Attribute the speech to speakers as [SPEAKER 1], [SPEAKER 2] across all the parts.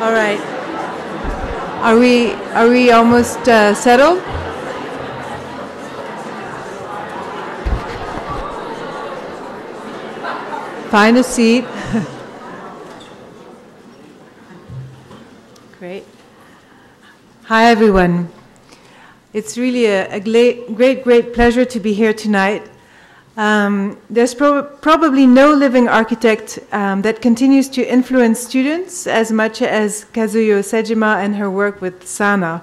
[SPEAKER 1] All right. Are we are we almost uh, settled? Find a seat. Great. Hi, everyone. It's really a, a great, great, great pleasure to be here tonight. Um, there's pro probably no living architect um, that continues to influence students as much as Kazuyo Sejima and her work with SANAA.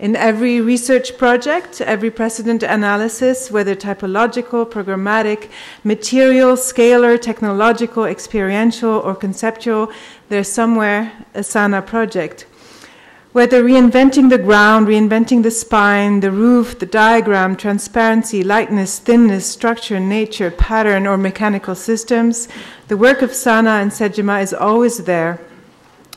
[SPEAKER 1] In every research project, every precedent analysis, whether typological, programmatic, material, scalar, technological, experiential, or conceptual, there's somewhere a SANAA project. Whether reinventing the ground, reinventing the spine, the roof, the diagram, transparency, lightness, thinness, structure, nature, pattern, or mechanical systems, the work of SANAA and Sejima is always there,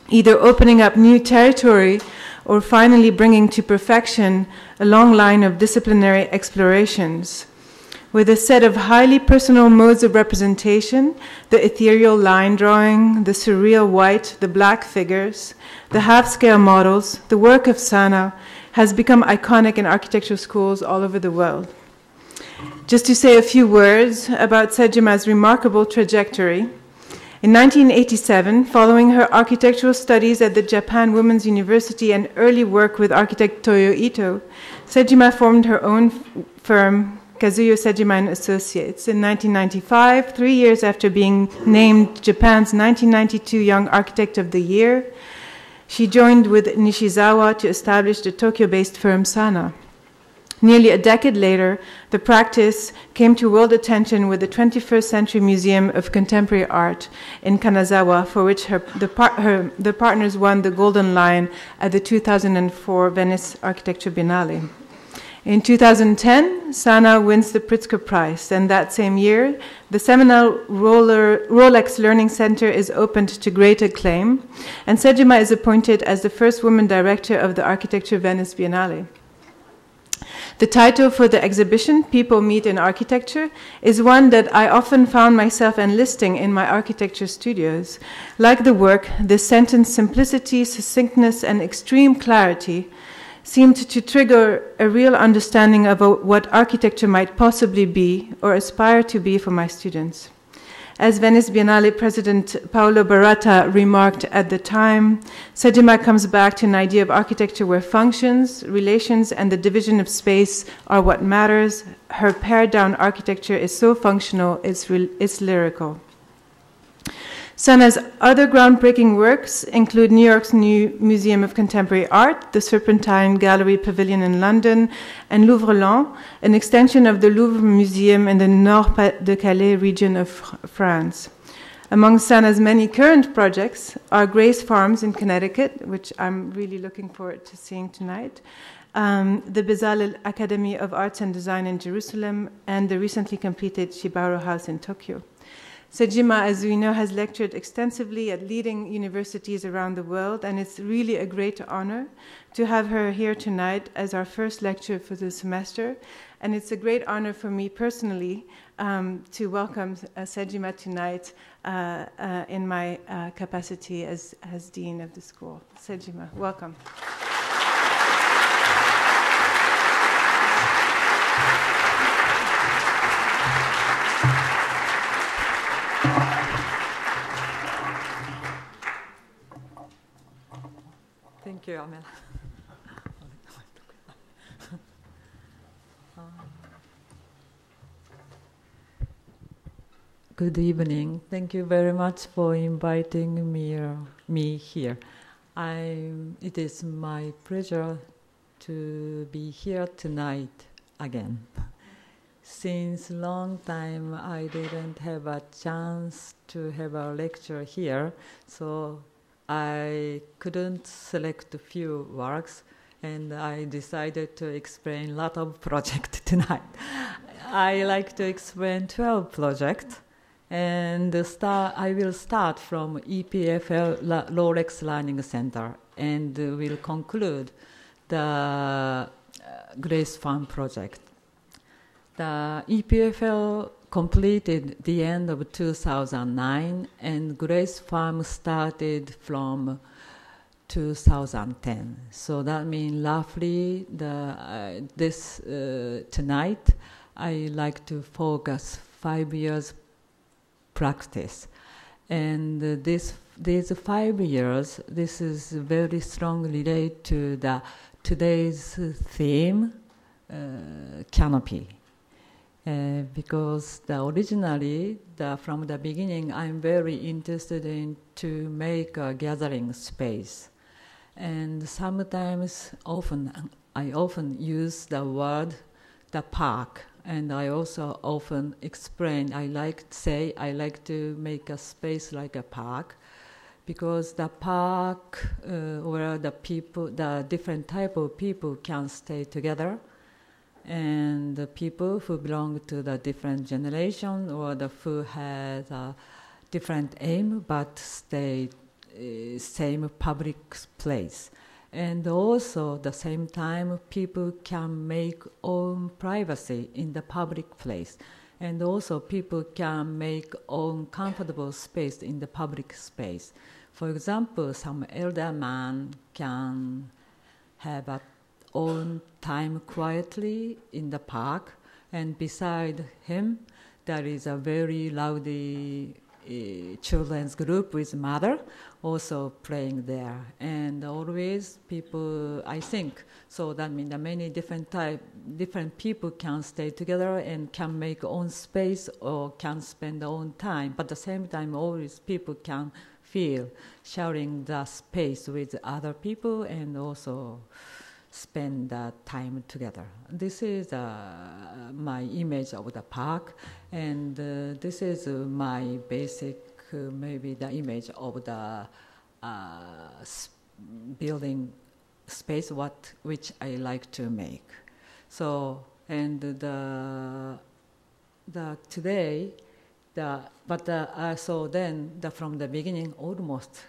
[SPEAKER 1] either opening up new territory or finally bringing to perfection a long line of disciplinary explorations with a set of highly personal modes of representation the ethereal line drawing, the surreal white, the black figures, the half scale models, the work of SANAA has become iconic in architecture schools all over the world. Just to say a few words about Sejima's remarkable trajectory. In 1987, following her architectural studies at the Japan Women's University and early work with architect Toyo Ito, Sejima formed her own firm Kazuyo Sejima Associates. In 1995, three years after being named Japan's 1992 Young Architect of the Year, she joined with Nishizawa to establish the Tokyo based firm SANAA. Nearly a decade later, the practice came to world attention with the 21st Century Museum of Contemporary Art in Kanazawa, for which her, the, par her, the partners won the Golden Lion at the 2004 Venice Architecture Biennale. In 2010, SANAA wins the Pritzker Prize, and that same year, the seminal Rolex Learning Center is opened to great acclaim, and Sejima is appointed as the first woman director of the Architecture Venice Biennale. The title for the exhibition, People Meet in Architecture, is one that I often found myself enlisting in my architecture studios. Like the work, the sentence simplicity, succinctness, and extreme clarity seemed to trigger a real understanding of what architecture might possibly be or aspire to be for my students. As Venice Biennale President Paolo Baratta remarked at the time, Sejima comes back to an idea of architecture where functions, relations, and the division of space are what matters. Her pared down architecture is so functional, it's, it's lyrical. SANAA's other groundbreaking works include New York's new Museum of Contemporary Art, the Serpentine Gallery Pavilion in London, and Louvre-Lens, an extension of the Louvre Museum in the Nord Pas-de-Calais region of France. Among SANAA's many current projects are Grace Farms in Connecticut, which I'm really looking forward to seeing tonight, um, the Bezalel Academy of Arts and Design in Jerusalem, and the recently completed Shibaura House in Tokyo. Sejima, as we know, has lectured extensively at leading universities around the world, and it's really a great honor to have her here tonight as our first lecture for the semester. And it's a great honor for me personally um, to welcome uh, Sejima tonight uh, uh, in my uh, capacity as, as Dean of the school. Sejima, welcome.
[SPEAKER 2] You, Amale. Good evening. Thank you very much for inviting me, me here. I, it is my pleasure to be here tonight again. Since long time I didn't have a chance to have a lecture here, so I couldn't select a few works, and I decided to explain a lot of projects tonight. I like to explain 12 projects, and start, I will start from EPFL Rolex Learning Center, and will conclude the uh, Grace Farm project. The EPFL completed the end of 2009, and Grace Farm started from 2010. So that means roughly the uh, this uh, tonight I like to focus five years practice, and uh, this these five years this is very strongly related to the today's theme uh, canopy. Uh, because the originally the, from the beginning I'm very interested in to make a gathering space. And sometimes often I often use the word the park. And I also often explain I like to say I like to make a space like a park. Because the park uh, where the people the different type of people can stay together and the people who belong to the different generation or the who has a different aim but stay uh, same public place. And also the same time people can make own privacy in the public place. And also people can make own comfortable space in the public space. For example some elder man can have a own time quietly in the park, and beside him there is a very loud uh, children's group with mother also playing there. And always people i think so that means that many different type different people can stay together and can make own space or can spend own time. But at the same time always people can feel sharing the space with other people and also spend that time together. This is uh, my image of the park, and uh, this is my basic, uh, maybe the image of the uh, building space what which I like to make. So and the the today the but the, uh, so then the, from the beginning almost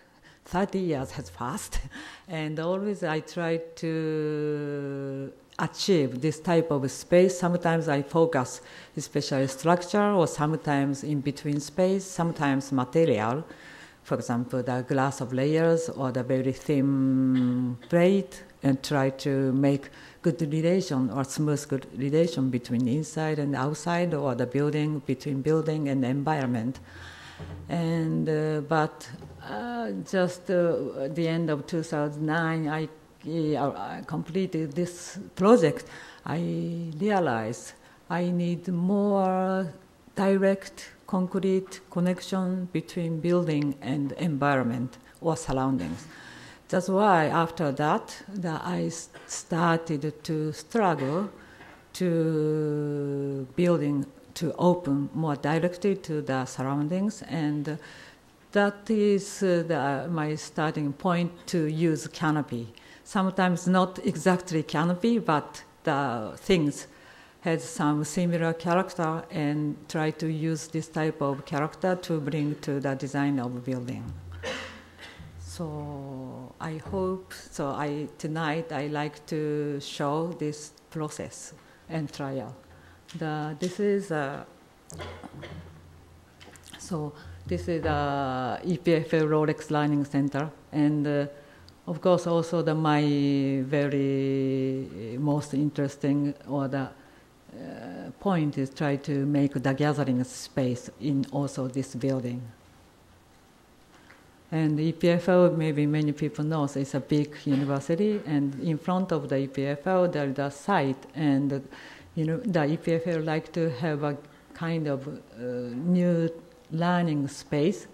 [SPEAKER 2] 30 years has passed, and always I try to achieve this type of space. Sometimes I focus especially structure, or sometimes in between space, sometimes material. For example, the glass of layers or the very thin plate, and try to make good relation or smooth good relation between inside and outside, or the building between building and environment. And uh, but uh, just uh, the end of 2009, I, I completed this project. I realized I need more direct, concrete connection between building and environment or surroundings. That's why after that, that I started to struggle to building to open more directly to the surroundings and that is uh, the, my starting point to use canopy. Sometimes not exactly canopy, but the things has some similar character and try to use this type of character to bring to the design of building. So I hope so. I tonight I like to show this process and trial. The this is a so this is the EPFL Rolex Learning Center, and uh, of course also the my very most interesting or the uh, point is try to make the gathering space in also this building. And EPFL, maybe many people know, it's a big university, and in front of the EPFL there is a site, and you know the EPFL like to have a kind of uh, new learning space.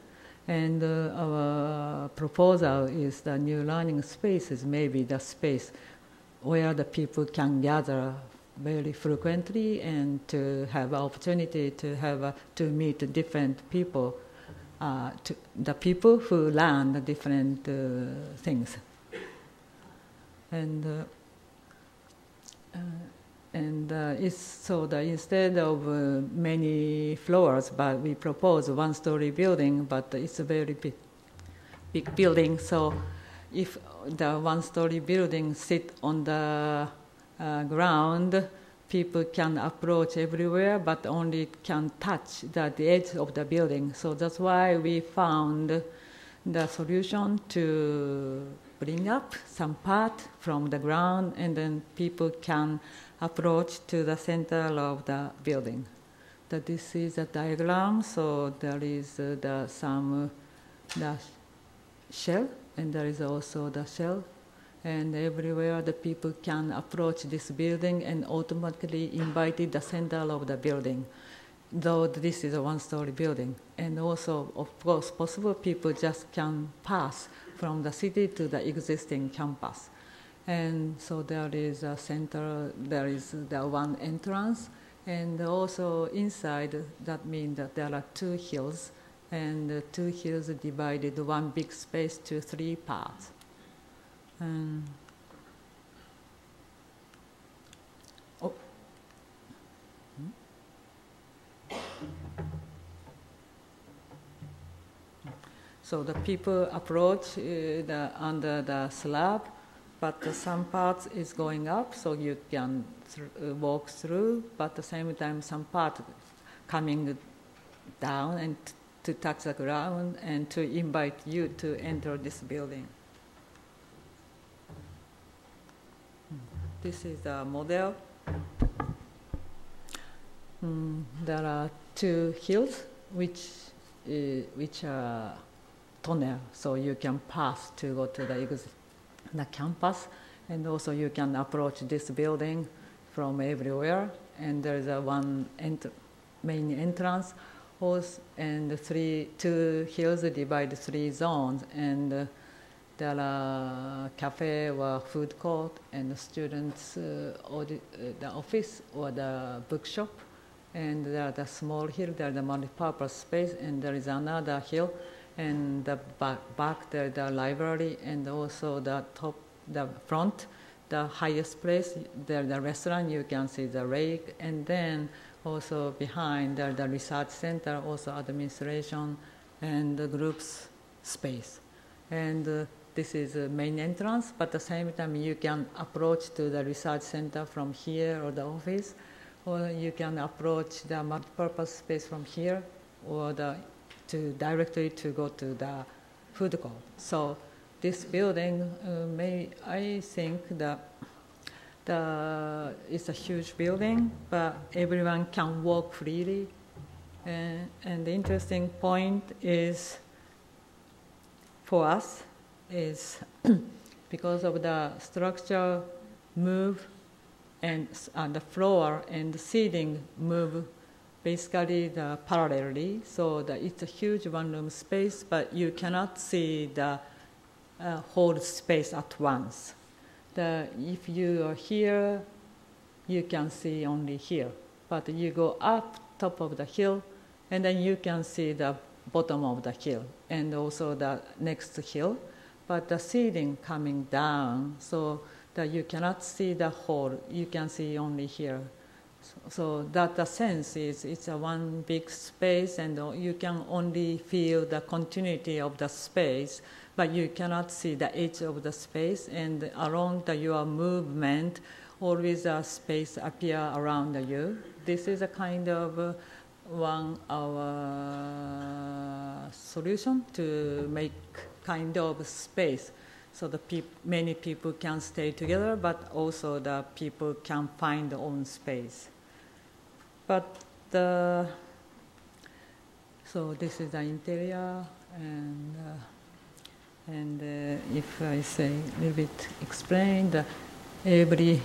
[SPEAKER 2] And uh, our proposal is the new learning space is maybe the space where the people can gather very frequently and to have opportunity to have uh, to meet different people, uh, to the people who learn the different uh, things. And uh, uh, and uh, it's so that instead of uh, many floors, but we propose one-story building, but it's a very big, big building. So if the one-story building sit on the uh, ground, people can approach everywhere, but only can touch the, the edge of the building. So that's why we found the solution to bring up some part from the ground, and then people can approach to the center of the building. That this is a diagram, so there is uh, the some uh, the shell, and there is also the shell, and everywhere the people can approach this building and automatically invite the center of the building though this is a one-story building. And also, of course, possible people just can pass from the city to the existing campus. And so there is a center, there is the one entrance, and also inside, that means that there are two hills, and the two hills divided one big space to three parts. And So the people approach uh, the, under the slab, but some parts is going up, so you can th- uh, walk through. But at the same time, some part coming down and to touch the ground and to invite you to enter this building. This is the model. Mm, there are two hills which uh, which are tunnel, so you can pass to go to the, the campus, and also you can approach this building from everywhere. And there's a one ent- main entrance, house, and three two hills divide three zones, and uh, there are cafe or food court, and the students uh, uh, the office or the bookshop and there are the small hill, there are the multi-purpose space, and there is another hill, and the back, back there the library, and also the top, the front, the highest place, there the restaurant, you can see the lake, and then also behind there the research center, also administration, and the groups space. And uh, this is the main entrance, but at the same time you can approach to the research center from here or the office, or you can approach the multi-purpose space from here or the, to directly to go to the food court. So this building uh, may I think that the it's a huge building, but everyone can walk freely. And, and the interesting point is for us is because of the structure move and uh, the floor and the ceiling move basically the parallelly. So the, it's a huge one-room space, but you cannot see the uh, whole space at once. The, if you are here, you can see only here. But you go up top of the hill, and then you can see the bottom of the hill and also the next hill. But the ceiling coming down, so that you cannot see the whole, you can see only here. So, the sense is it's a one big space and you can only feel the continuity of the space, but you cannot see the edge of the space and along the, your movement, always a space appear around you. This is a kind of uh, one our solution to make kind of space so the peop- many people can stay together, but also the people can find their own space. But the so this is the interior, and uh, and uh, if I say a little bit explain the every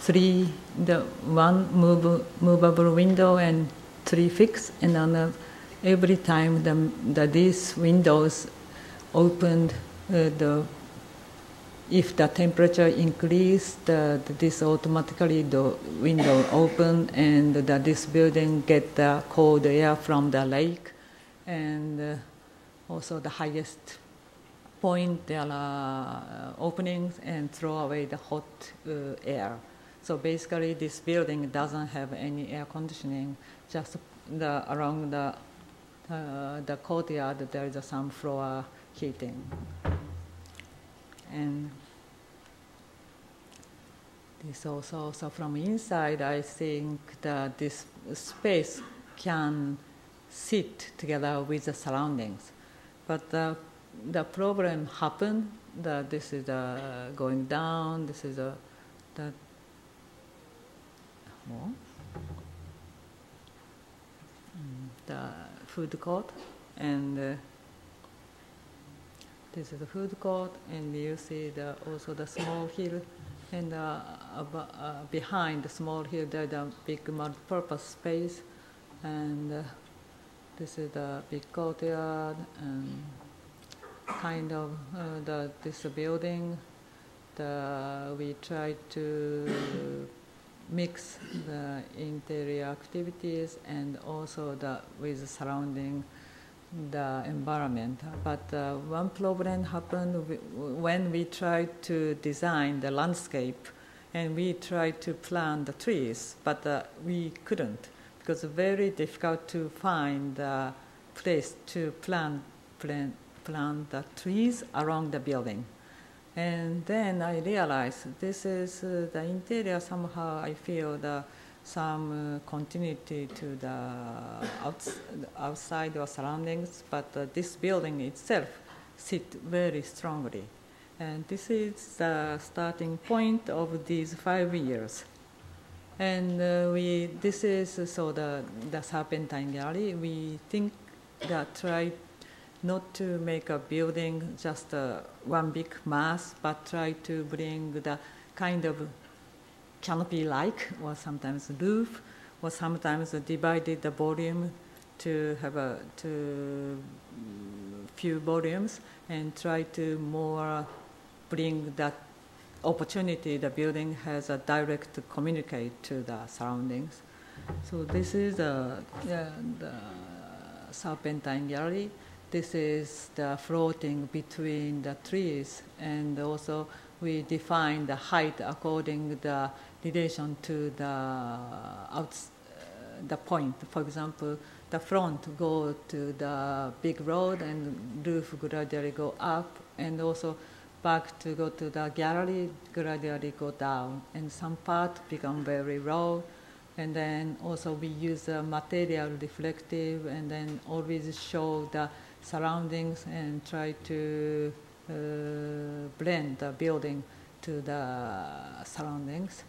[SPEAKER 2] three the one move, movable window and three fixed, and then uh, every time the, the these windows opened uh, the if the temperature increase, the, this automatically the window open and the, this building get the cold air from the lake, and uh, also the highest point there are uh, openings and throw away the hot uh, air. So basically, this building doesn't have any air conditioning. Just the around the uh, the courtyard there is some floor And this also, so from inside, I think that this space can sit together with the surroundings. But the the problem happened. That this is uh, going down. This is a that more. Mm, the food court and uh, this is the food court and you see the also the small hill and uh, uh, behind the small hill there's a big multi-purpose space and uh, this is the big courtyard and kind of uh, the this building the, we try to mix the interior activities and also the with surrounding the environment. But uh, one problem happened when we tried to design the landscape and we tried to plant the trees, but uh, we couldn't because it's very difficult to find a place to plant, plant, plant the trees around the building. And then I realized this is uh, the interior somehow I feel the some uh, continuity to the outs outside or surroundings, but uh, this building itself sit very strongly. And this is the starting point of these five years. And uh, we, this is uh, so the, the Serpentine Gallery. We think that try not to make a building just uh, one big mass, but try to bring the kind of canopy-like or sometimes roof or sometimes divided the volume to have a to mm, few volumes and try to more bring that opportunity the building has a direct to communicate to the surroundings. So this is uh, a, the Serpentine Gallery. This is the floating between the trees and also we define the height according the relation to the out, uh, the point. For example, the front go to the big road and roof gradually go up, and also back to go to the gallery gradually go down, and some part become very low. And then also we use a material reflective, and then always show the surroundings and try to uh, blend the building to the surroundings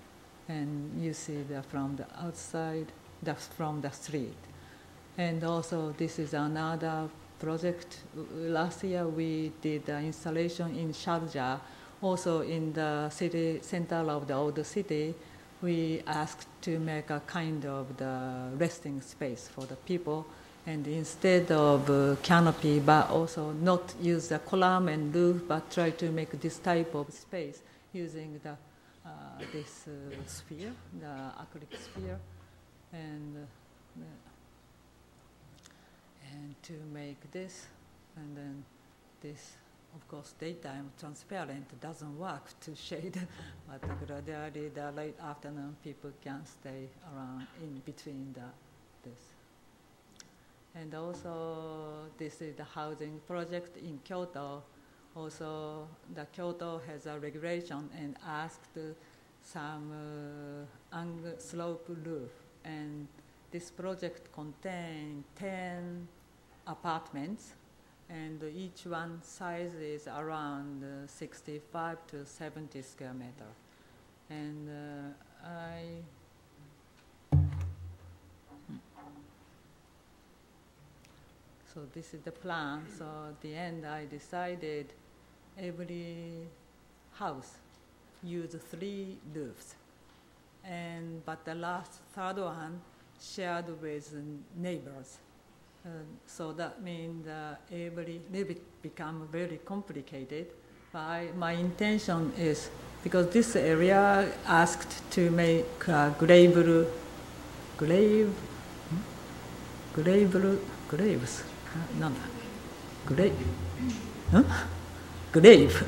[SPEAKER 2] and you see the from the outside, from the street. And also this is another project. Last year we did the installation in Sharjah, also in the city center of the old city. We asked to make a kind of the resting space for the people, and instead of uh, canopy, but also not use the column and roof, but try to make this type of space using the this uh, sphere, the acrylic sphere, and uh, and to make this, and then this, of course, daytime transparent doesn't work to shade, but gradually the late afternoon people can stay around in between the this. And also, this is the housing project in Kyoto also the Kyoto has a regulation and asked some uh, slope roof. And this project contains 10 apartments and each one size is around uh, 65 to 70 square meter. And uh, I so this is the plan. So at the end, I decided every house use three roofs. And, but the last third one shared with neighbors. Uh, so that means uh, every little become very complicated. But my intention is because this area asked to make uh, grave, grave, grave, graves, uh, grave, huh? Grave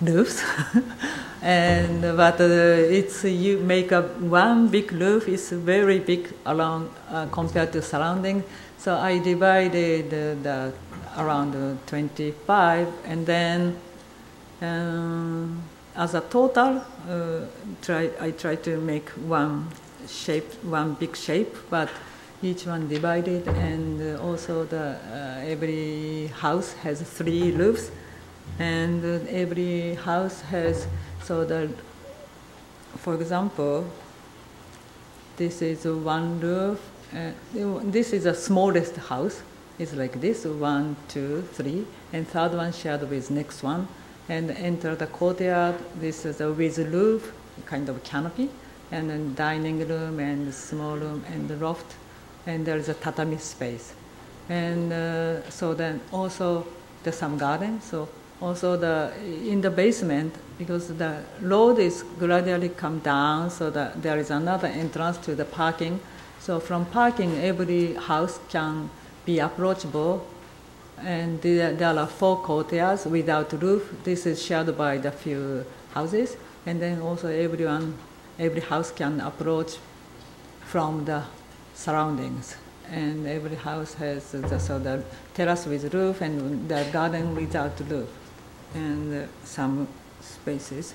[SPEAKER 2] roofs. and but uh, it's you make a one big roof is very big along uh, compared to surrounding. So I divided uh, the around 25, and then um, as a total, uh, try I try to make one shape, one big shape, but each one divided, and uh, also the every house has three roofs, and every house has so the for example, this is one roof. Uh, this is the smallest house. It's like this: one, two, three, and third one shared with next one. And enter the courtyard. This is a with roof, kind of canopy, and then dining room and small room and the loft, and there is a tatami space. And uh, so then also there's some garden. So also the in the basement because the road is gradually come down so that there is another entrance to the parking. So from parking every house can be approachable. And there, there are four courtyards without roof. This is shared by the few houses. And then also everyone every house can approach from the surroundings. And every house has the, so the terrace with roof and the garden without roof and uh, some spaces.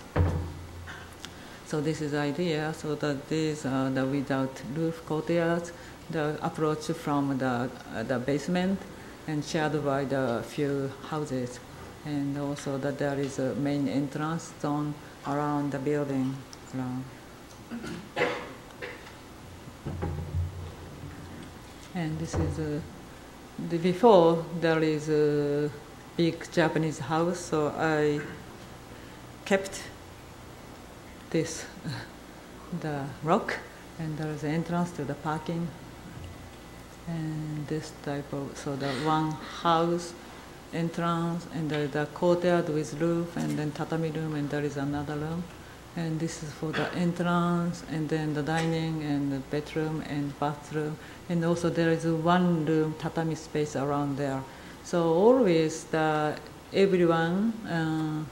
[SPEAKER 2] So this is the idea. So that these are the without roof courtyards, the approach from the uh, the basement, and shared by the few houses, and also that there is a main entrance zone around the building. And this is uh, the before there is a big Japanese house, so I kept this, the rock, and there is an entrance to the parking, and this type of, so the one house entrance, and the, the courtyard with roof, and then tatami room, and there is another room. And this is for the entrance, and then the dining, and the bedroom, and bathroom, and also there is one room tatami space around there. So always the everyone uh,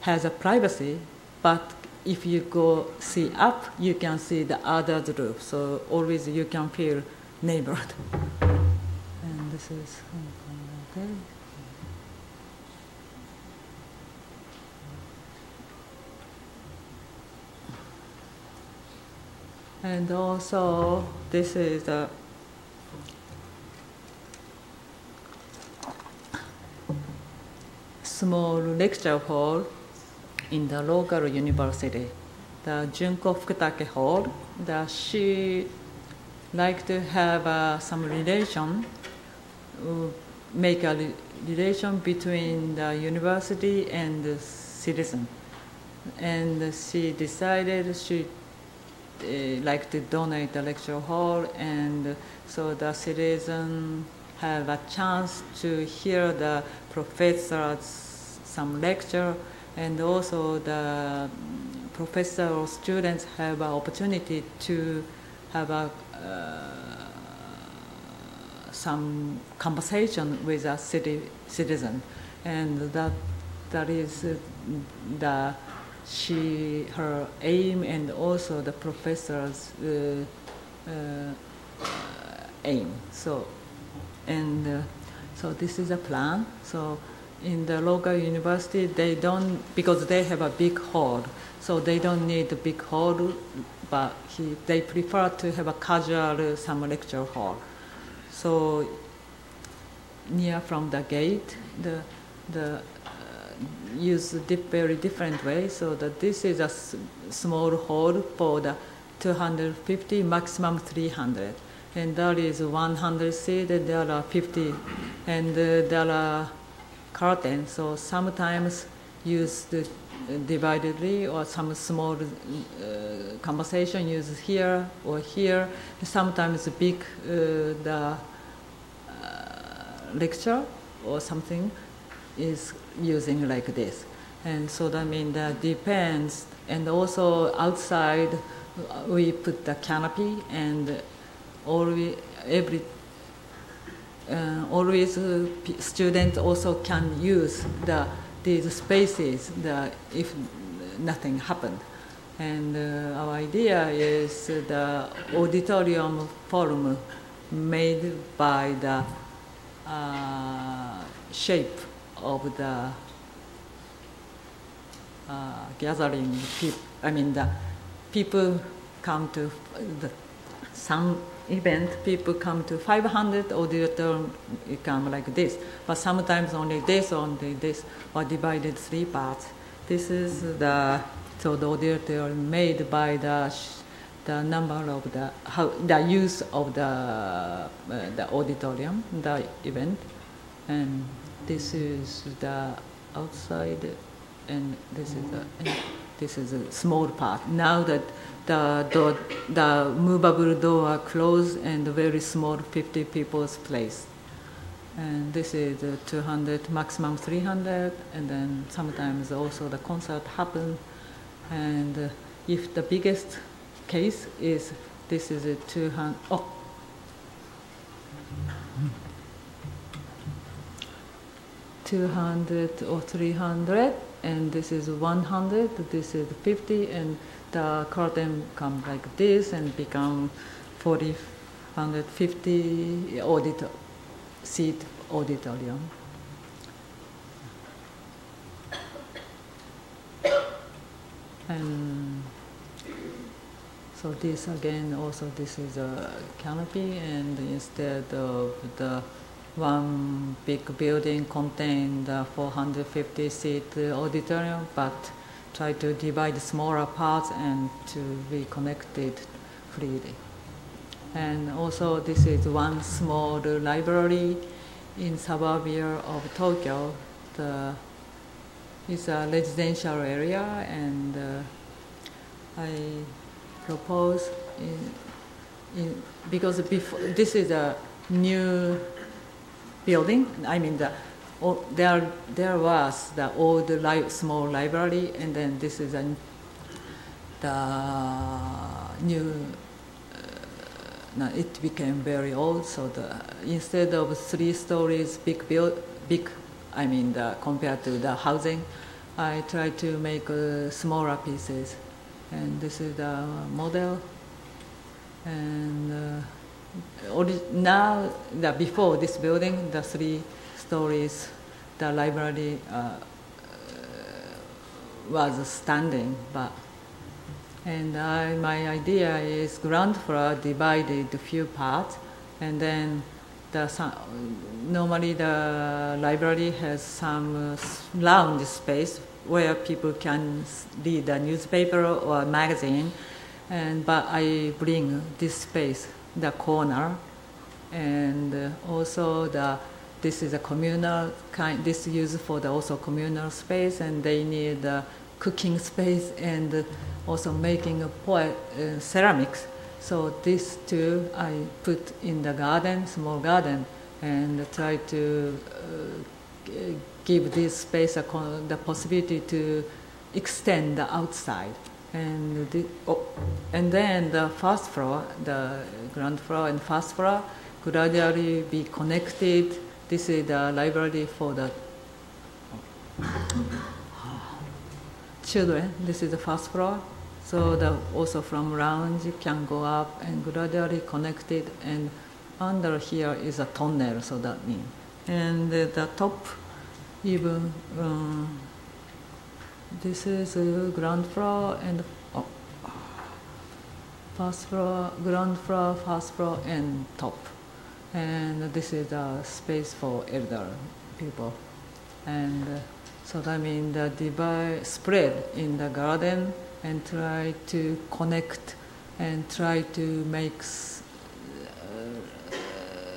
[SPEAKER 2] has a privacy, but if you go see up, you can see the other roof. So always you can feel neighbored. And this is okay. And also, this is a small lecture hall in the local university, the Junko Fukutake Hall. The, she like to have uh, some relation, uh, make a relation between the university and the citizen. And she decided she uh, like to donate the lecture hall, and so the citizen have a chance to hear the professors some lecture, and also the professor or students have an opportunity to have a uh, some conversation with a city citizen, and that that is the she her aim and also the professor's uh, uh, aim. So, and uh, so this is a plan. So in the local university, they don't, because they have a big hall, so they don't need a big hall, but he, they prefer to have a casual some lecture hall. So near from the gate, the, the uh, use dip very different way, so that this is a small hall for the 250, maximum 300. And there is 100 seats, and there are 50, and uh, there are curtain. So sometimes use the dividedly or some small uh, conversation used here or here. Sometimes big uh, the uh, lecture or something is using like this. And so that means that depends. And also outside we put the canopy and always every uh, always uh, students also can use the these spaces the, if nothing happened. And uh, our idea is the auditorium forum made by the uh, shape of the uh, gathering people. I mean, the people come to the, some event, people come to 500 auditorium, it come like this. But sometimes only this, only this, or divided three parts. This is the, so the auditorium made by the, the number of the, how, the use of the, uh, the auditorium, the event. And this is the outside, and this is the, this is a small part. Now that the, door, the movable door closed and very small 50 people's place. And this is 200, maximum 300, and then sometimes also the concert happen. And uh, if the biggest case is this is a 200, oh, Two hundred or three hundred, and this is one hundred. This is fifty, and the curtain come like this and become 40, 150 auditor, seat auditorium. And so this again also this is a canopy and instead of the one big building contain the 450 seat auditorium but try to divide smaller parts and to be connected freely. And also this is one small library in suburbia of Tokyo. The, it's a residential area and uh, I propose in, in, because before, this is a new building, I mean the there, there was the old li- small library, and then this is a, the new. Uh, it became very old, so the, instead of three stories, big build, big, I mean, the, compared to the housing, I try to make uh, smaller pieces, and this is the model, and. Uh, now, the, before this building, the three stories the library uh, uh, was standing, but and I, my idea is ground floor divided a few parts, and then the normally the library has some uh, lounge space where people can read a newspaper or a magazine, and but I bring this space, the corner, and uh, also the this is a communal kind, this is used for the also communal space and they need a cooking space and also making a poet, uh, ceramics. So these two I put in the garden, small garden, and try to uh, give this space the possibility to extend the outside. And, the, oh, and then the first floor, the ground floor and first floor gradually be connected this is the library for the children. This is the first floor. So the, also from lounge can go up and gradually connected and under here is a tunnel, so that means. And the, top even, um, this is ground floor and oh, first floor, ground floor, first floor and top and this is a space for elder people. And uh, so that means the divide spread in the garden and try to connect and try to make uh,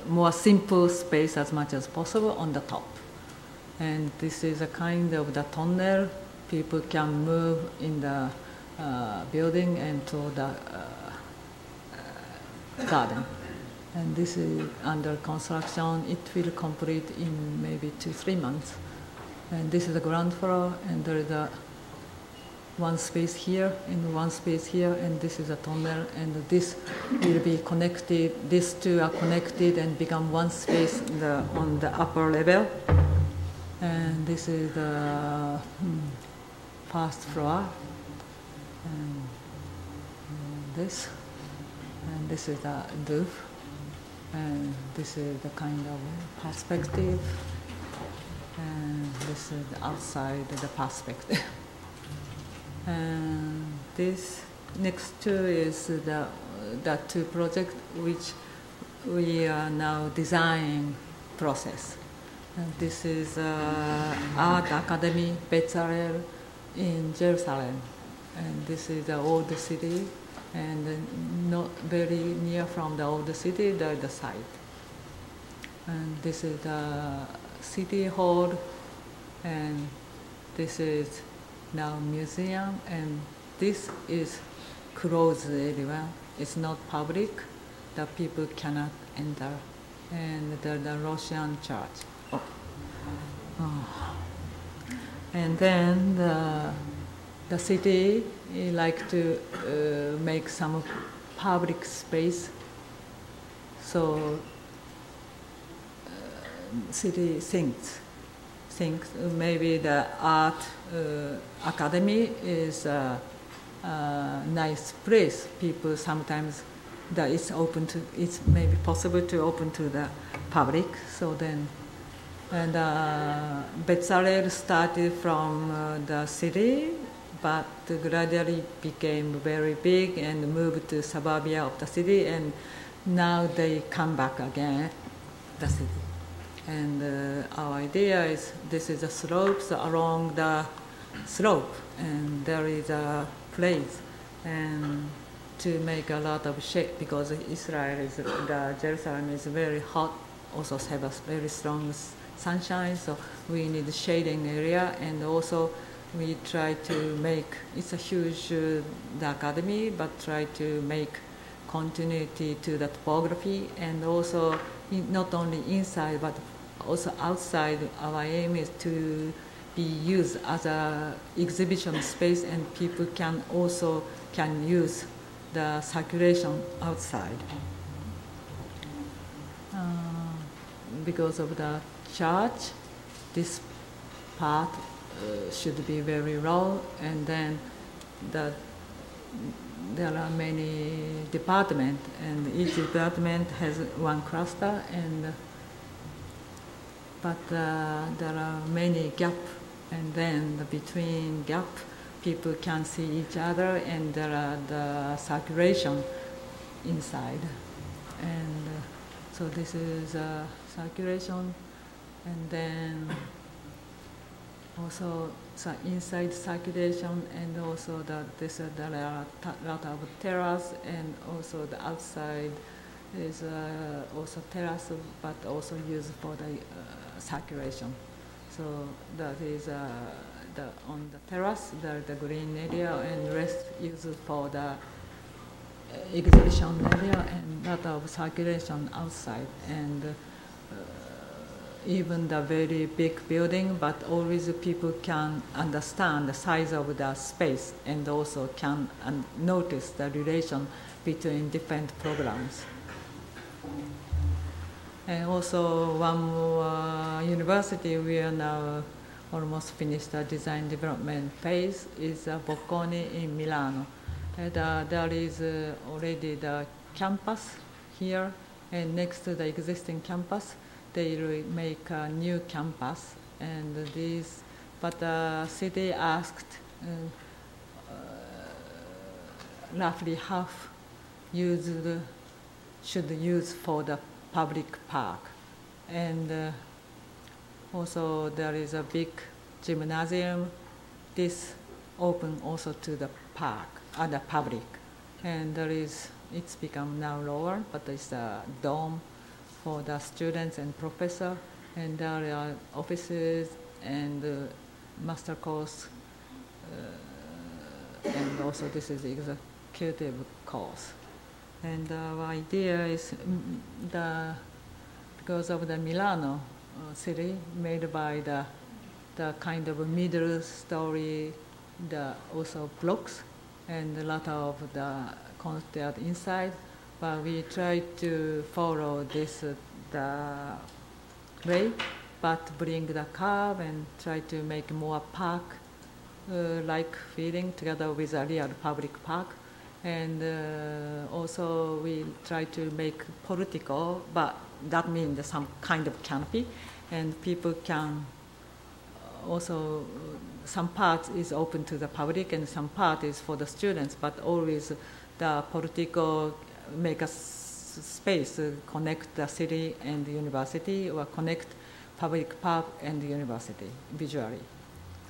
[SPEAKER 2] more simple space as much as possible on the top. And this is a kind of the tunnel. People can move in the uh, building and to the uh, uh garden and this is under construction. It will complete in maybe two, three months. And this is the ground floor, and there is a one space here and one space here, and this is a tunnel, and this will be connected. These two are connected and become one space the, on the upper level. And this is the hmm, first floor, and, and this, and this is the roof. And this is the kind of perspective. And this is outside the perspective. and this next to is the the two projects which we are now designing process. And this is uh, Art Academy Bezalel in Jerusalem, and this is the old city, and not very near from the old city, the, the site. And this is the city hall, and this is now museum, and this is closed area. It's not public. The people cannot enter, and the, the Russian church. Oh. Oh. And then the, the city like to uh, make some public space. So uh, city thinks thinks maybe the art uh, academy is a, a, nice place. People sometimes that it's open to it's maybe possible to open to the public. So then and uh, Bezalel started from uh, the city, but gradually became very big and moved to suburbia of the city, and now they come back again, the city. And uh, our idea is this is the slopes along the slope, and there is a place, and to make a lot of shade because Israel is the Jerusalem is very hot, also have a very strong sunshine, so we need shading area, and also we try to make it's a huge uh, the academy, but try to make continuity to the topography, and also in, not only inside but also outside. Our aim is to be used as a exhibition space, and people can also can use the circulation outside. Uh, because of the church, this part should be very low, and then the, there are many departments, and each department has one cluster, and but uh, there are many gap, and then the between gap, people can see each other, and there are the circulation inside, and uh, so this is uh, circulation and then also the inside circulation and also the, this, uh, there are a lot of terrace and also the outside is uh, also terrace but also used for the uh, circulation. So that is uh, the, on the terrace, the, the green area and rest used for the uh, exhibition area and lot of circulation outside and uh, even the very big building, but always people can understand the size of the space and also can notice the relation between different programs. And also one more uh, university we are now almost finished the design development phase is uh, Bocconi in Milano. And, uh, there is uh, already the campus here and next to the existing campus they make a new campus, and this, but the city asked uh, uh, roughly half used should use for the public park, and uh, also there is a big gymnasium. This open also to the park and the public, and there is it's become now lower, but it's a dome for the students and professor, and there are offices and uh, master course, uh, and also this is executive course. And our idea is mm, the because of the Milano uh, city made by the the kind of middle story, the also blocks, and a lot of the concert inside but we try to follow this uh, the way, but bring the curve and try to make more park uh, like feeling together with a real public park. And uh, also we try to make portico, but that means some kind of canopy, and people can also some part is open to the public and some part is for the students, but always the portico make a space to connect the city and the university or connect public park and the university visually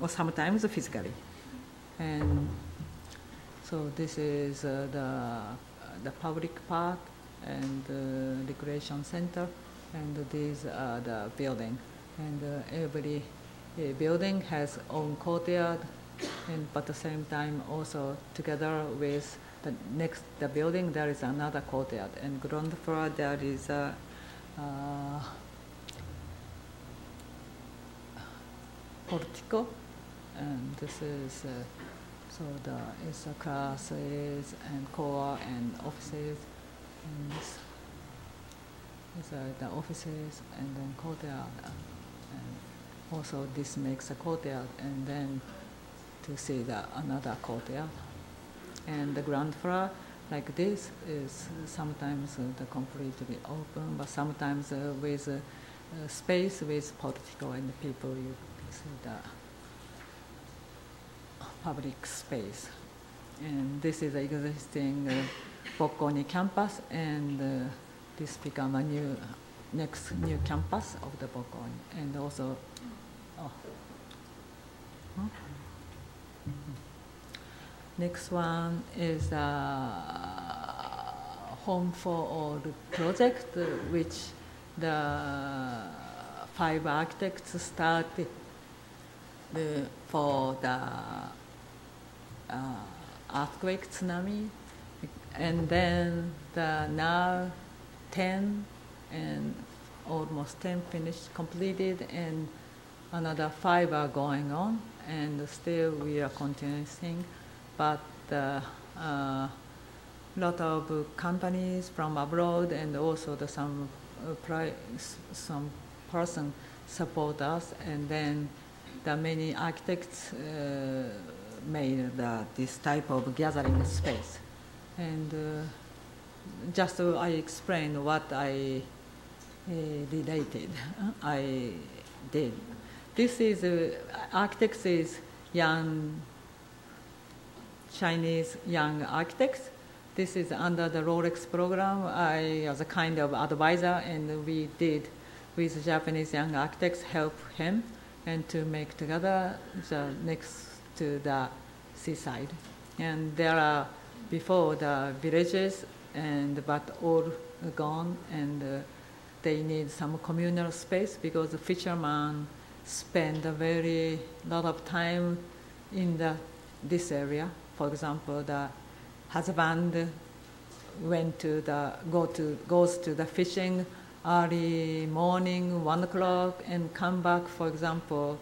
[SPEAKER 2] or sometimes physically. And so this is uh, the, the public park and the recreation center and these are the building. And uh, every uh, building has own courtyard and but at the same time also together with the next the building there is another courtyard. And ground floor there is a uh, portico. And this is uh, so the the classes and core and offices. And these are the offices and then courtyard. And also this makes a courtyard and then to see the another courtyard and the ground floor like this is sometimes uh, the completely open but sometimes uh, with uh, space with portico and people you see the public space. And this is existing uh, Bocconi campus, and this become a new next new campus of the Bocconi, and also. Oh. Huh? Next one is a home for all project, uh, which the five architects started the, for the uh, earthquake, tsunami, and then the now 10 and almost 10 finished, completed, and another five are going on, and still we are continuing. But a uh, uh, lot of companies from abroad and also the, some uh, some person support us, and then the many architects made the, this type of gathering space. And uh, just uh, I explained what I uh, related, I did. This is, uh, architects is young Chinese young architects. This is under the Rolex program. I was a kind of advisor and we did with Japanese young architects help him and to make together the next to the seaside. And there are before the villages, and but all gone, and uh, they need some communal space because the fishermen spend a very lot of time in the this area. For example, the husband went to the go to goes to the fishing early morning, one o'clock, and come back, for example,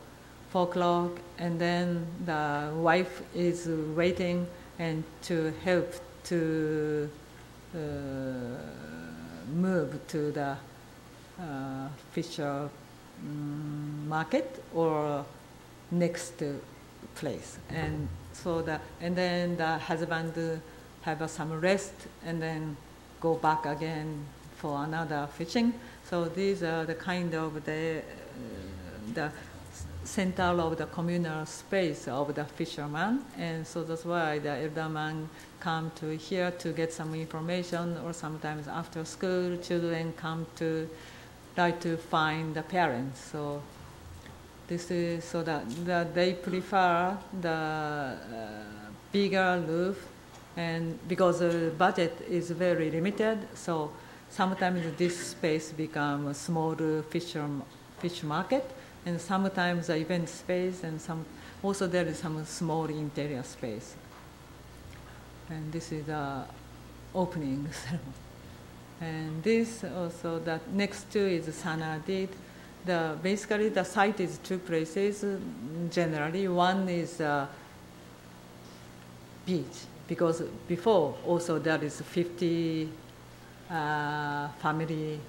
[SPEAKER 2] four o'clock, and then the wife is waiting and to help to uh, move to the uh, fisher um, market or next place, and so the and then the husband have some rest and then go back again for another fishing. So these are the kind of the, uh, the center of the communal space of the fisherman. And so that's why the elderman come to here to get some information or sometimes after school children come to try to find the parents. So this is so that, that they prefer the uh, bigger roof and because the budget is very limited, so sometimes this space becomes a small fish, fish market, and sometimes the event space, and some also there is some small interior space. And this is the opening ceremony. And this also that next to is SANAA did. The basically the site is two places generally. One is uh, beach because before also there is 50 uh, family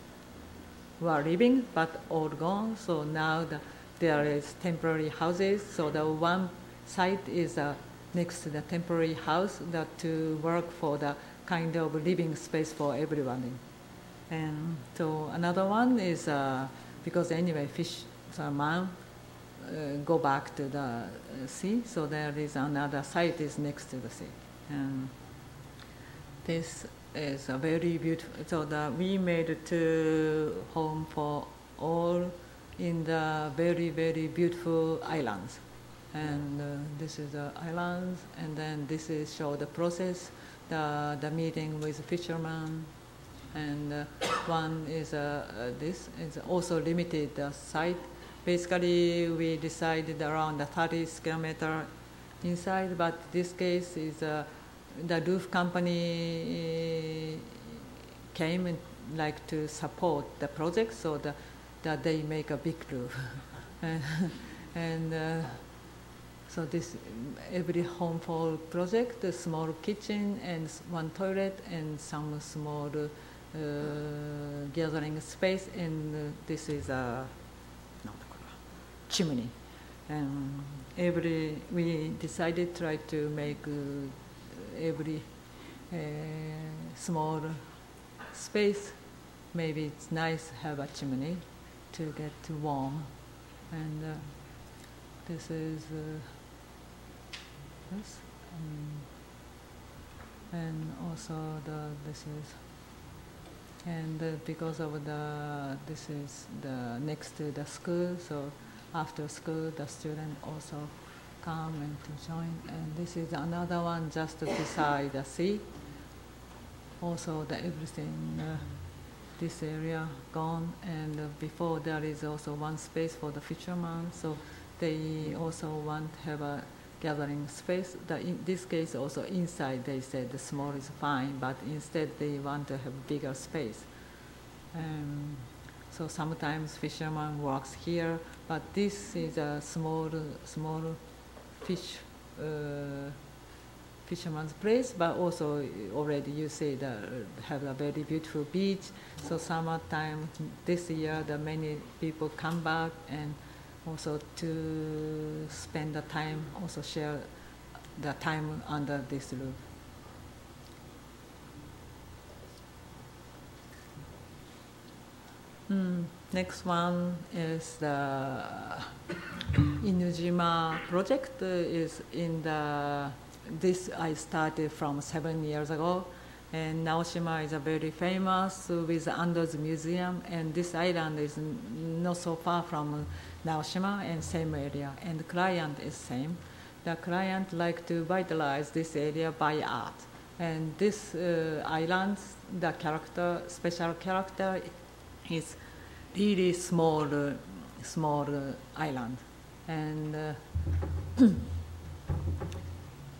[SPEAKER 2] who are living, but all gone. So now the, there is temporary houses. So the one site is uh, next to the temporary house that to work for the kind of living space for everyone. And so another one is uh, because anyway fish so man uh, go back to the uh, sea. So there is another site is next to the sea. And this is a very beautiful. So the, we made two home for all in the very very beautiful islands, and uh, this is the islands, and then this is show the process, the the meeting with fishermen, and uh, one is uh, uh, this is also limited site. Basically, we decided around the 30 square meter inside, but this case is the roof company came and like to support the project, so that they make a big roof, and, uh, so this every home for project, a small kitchen and one toilet and some small gathering space, and uh, this is a chimney. And every we decided try to make uh, every uh, small space. Maybe it's nice have a chimney to get warm, and uh, this is uh, this, um, and also the this is and uh, because of the this is the next to the school so after school the student also come and to join. And this is another one just beside the sea also the everything uh, this area gone. And uh, before there is also one space for the fishermen. So they also want to have a gathering space that in this case also inside they said the small is fine but instead they want to have bigger space. Um, so sometimes fisherman works here but this is a small small fish uh, fisherman's place but also already you say that have a very beautiful beach. So summertime this year the many people come back and also to spend the time, also share the time under this roof. Mm, next one is the Inujima project is in the this I started from seven years ago and Naoshima is a very famous with Ando's museum and this island is not so far from Naoshima and same area, and the client is same. The client like to vitalize this area by art, and this uh, island, the character, special character, is really small, uh, small uh, island, and uh,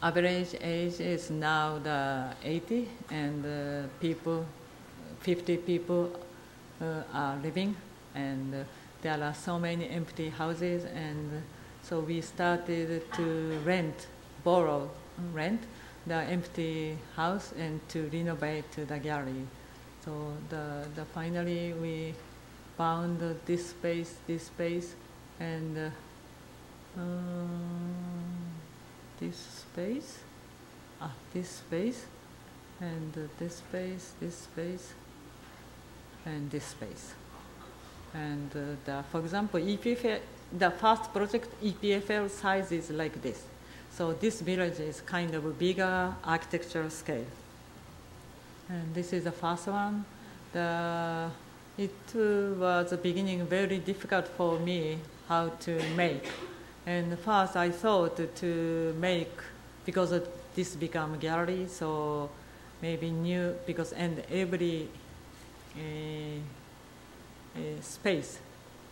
[SPEAKER 2] average age is now the 80, and uh, people, 50 people uh, are living, and there are so many empty houses, and so we started to rent, borrow, rent the empty house and to renovate the gallery. So the, the finally we found this space, this space, and uh, this space, ah, this space, and this space, this space, and this space. And uh, the, for example, EPFL, the first project EPFL size is like this. So this village is kind of a bigger architectural scale. And this is the first one. The, it uh, was the beginning very difficult for me how to make. And first I thought to make, because this become gallery, so maybe new, because and every uh, space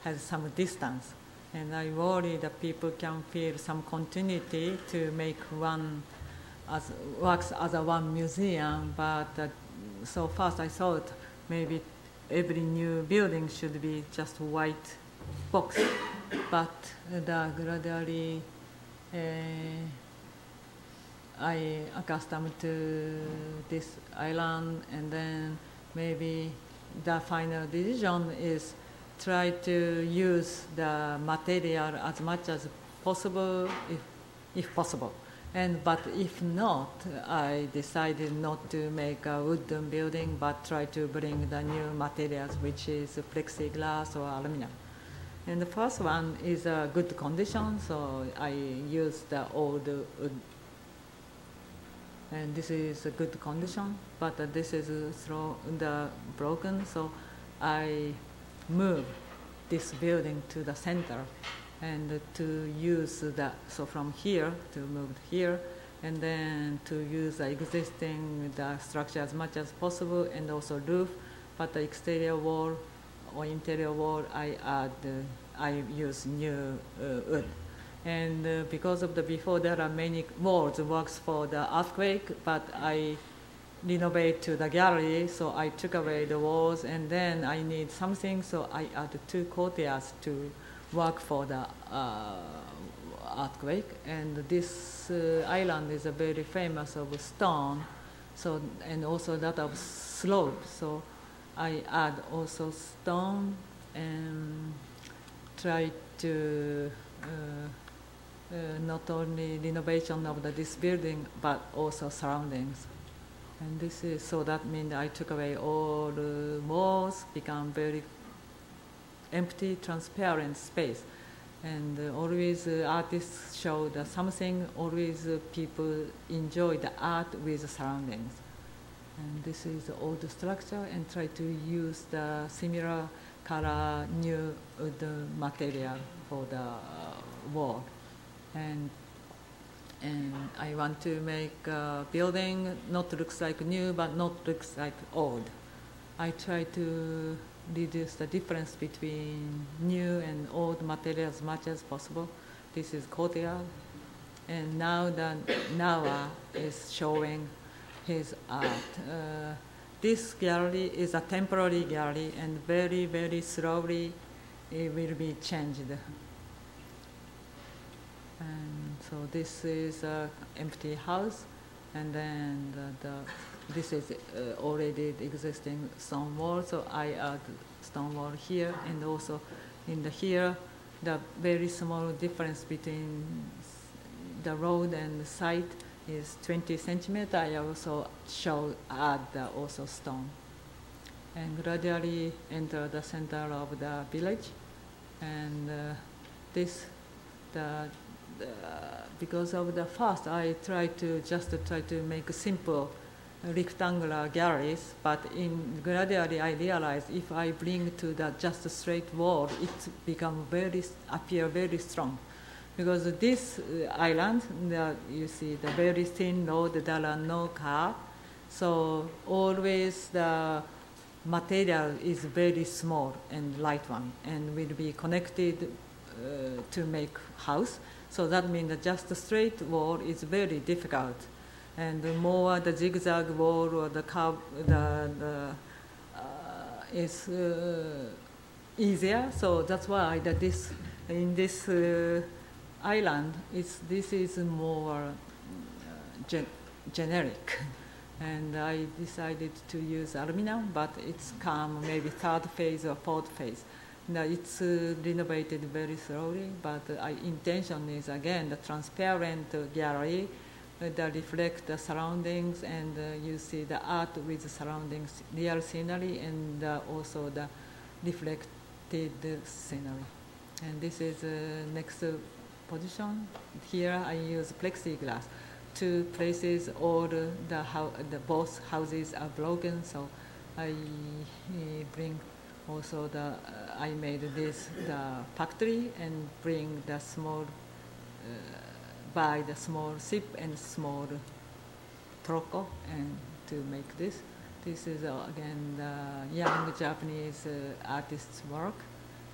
[SPEAKER 2] has some distance. And I worry that people can feel some continuity to make one as works as a one museum. But uh, so first I thought maybe every new building should be just white box. But the gradually uh, I accustomed to this island, and then maybe the final decision is try to use the material as much as possible, if, if possible. And but if not, I decided not to make a wooden building, but try to bring the new materials, which is plexiglass or aluminum. And the first one is a good condition, so I use the old. And this is a good condition, but uh, this is throw, the broken, so I move this building to the center and to use that, so from here to move here, and then to use the existing the structure as much as possible and also roof, but the exterior wall or interior wall, I add, uh, I use new uh, wood. And uh, because of the before, there are many walls works for the earthquake, but I renovate to the gallery, so I took away the walls, and then I need something, so I add two courtyards to work for the uh, earthquake. And this uh, island is a very famous of stone, so and also that of slope. So I add also stone and try to. Uh, uh, not only renovation of the, this building, but also surroundings. And this is, so that means I took away all the walls, become very empty, transparent space. And uh, always uh, artists show that something, always uh, people enjoy the art with the surroundings. And this is all the structure and try to use the similar color, new the material for the wall and and I want to make a building not looks like new but not looks like old. I try to reduce the difference between new and old material as much as possible. This is courtyard, and now that Nawa is showing his art. Uh, this gallery is a temporary gallery, and very very slowly it will be changed. And so this is an empty house, and then the, the this is uh, already existing stone wall. So I add stone wall here, and also in the here, the very small difference between the road and the site is 20 centimeter. I also show add the also stone, and gradually enter the center of the village, and uh, this the uh, because of the fast, I try to just try to make simple rectangular galleries, but in gradually I realized if I bring to the just straight wall, it become very appear very strong, because this uh, island, the, you see the very thin road, there are no car, so always the material is very small and light one, and will be connected uh, to make house. So that means that just a straight wall is very difficult. And the more the zigzag wall or the curve, the, the uh, is uh, easier. So that's why that this in this uh, island is this is more uh, gen generic. and I decided to use aluminum, but it's come maybe third phase or fourth phase. Now it's uh, renovated very slowly, but uh, intention is again the transparent uh, gallery uh, that reflect the surroundings and uh, you see the art with the surroundings, real scenery and uh, also the reflected scenery. And this is the next position. Here I use plexiglass. Two places all the, the, the both houses are broken, so I bring also the uh, I made this the factory and bring the small uh, buy the small ship and small troco and to make this. This is uh, again the young Japanese uh, artist's work.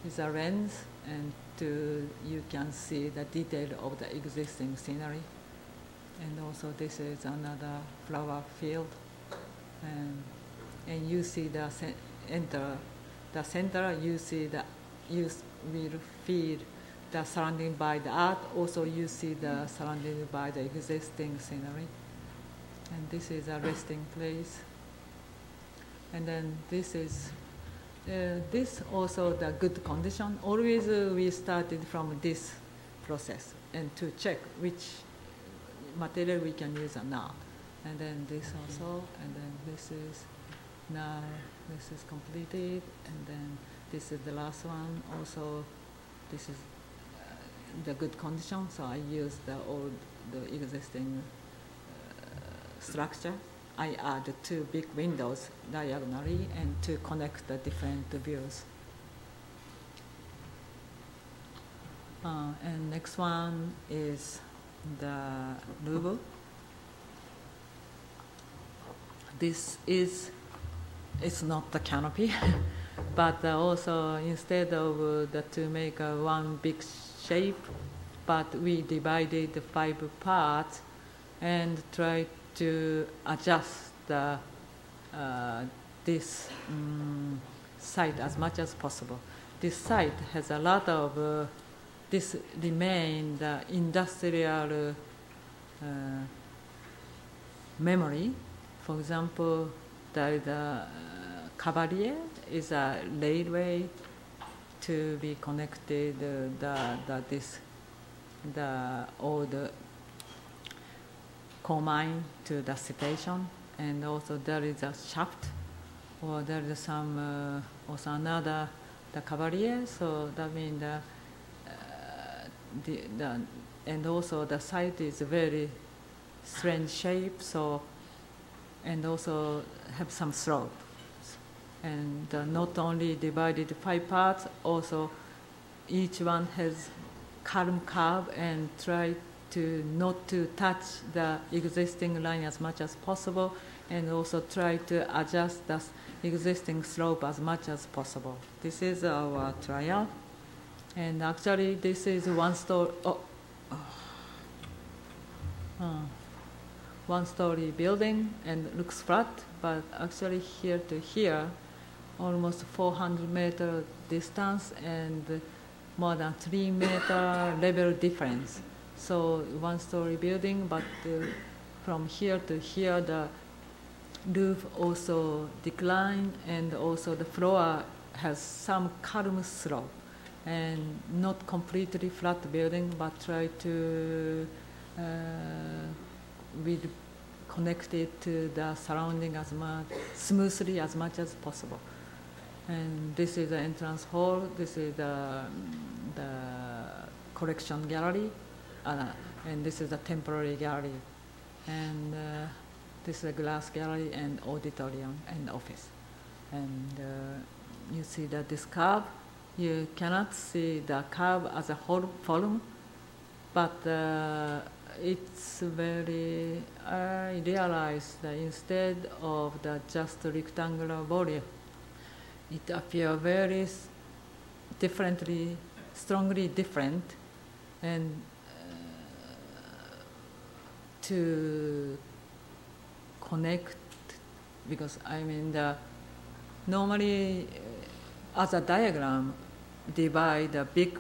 [SPEAKER 2] It's a lens and to, you can see the detail of the existing scenery. And also this is another flower field. And, and you see the enter the center, you see the you will feel the surrounding by the art. Also, you see the surrounding by the existing scenery. And this is a resting place. And then this is uh, this also the good condition. Always uh, we started from this process and to check which material we can use or not. And then this also, and then this is now this is completed and then this is the last one also this is uh, the good condition so I use the old the existing uh, structure, I add two big windows diagonally and to connect the different views. Uh, and next one is the Louvre. This is, it's not the canopy, but uh, also instead of uh, the, to make uh, one big shape, but we divided the five parts and try to adjust the, uh, this um, site as much as possible. This site has a lot of uh, this remained the industrial uh, memory. For example, the, the uh, Cavalier is a railway to be connected uh, the, the this the old coal mine to the station, and also there is a shaft, or there is some uh, also another the Cavalier. So that means the, uh, the, the and also the site is very strange shape. So and also have some slope, and uh, not only divided five parts, also each one has calm curve and try to not to touch the existing line as much as possible and also try to adjust the existing slope as much as possible. This is our trial. And actually this is one story, oh. Uh, one story building and looks flat, but actually here to here, almost 400 meter distance and more than three meter level difference. So one story building, but uh, from here to here, the roof also decline and also the floor has some calm slope and not completely flat building, but try to uh, with connect it to the surrounding as much smoothly as much as possible. And this is the entrance hall. This is the, the collection gallery, uh, and this is a temporary gallery. And uh, this is a glass gallery and auditorium and office. And uh, you see that this curve, you cannot see the curve as a whole volume, but uh, it's very, I realized that instead of the just rectangular volume, it appears very differently, strongly different, and uh, to connect, because I mean the normally uh, as a diagram divide the big